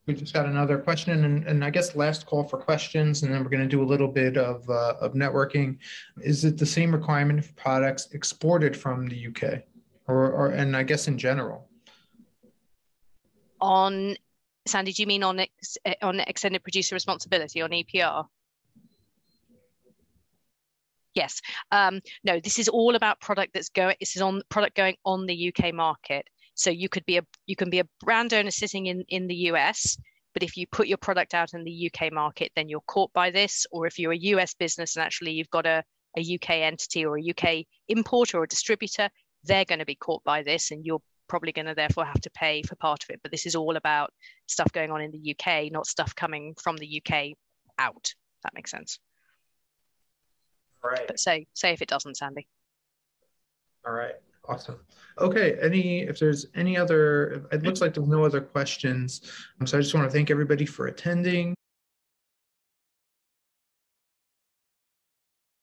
We just got another question, and, and I guess last call for questions, and then we're going to do a little bit of, uh, of networking. Is it the same requirement for products exported from the UK, or, or and I guess in general? On Sandy, do you mean on ex, on extended producer responsibility on EPR? Yes. Um, no, this is all about product that's going. This is on product going on the UK market. So you could be a you can be a brand owner sitting in in the US, but if you put your product out in the UK market, then you're caught by this. Or if you're a US business and actually you've got a a UK entity or a UK importer or distributor, they're going to be caught by this, and you're probably going to therefore have to pay for part of it. But this is all about stuff going on in the UK, not stuff coming from the UK out. that makes sense. Right. But say say if it doesn't, Sandy. All right. Awesome. Okay. Any, if there's any other, it looks like there's no other questions. Um, so I just want to thank everybody for attending.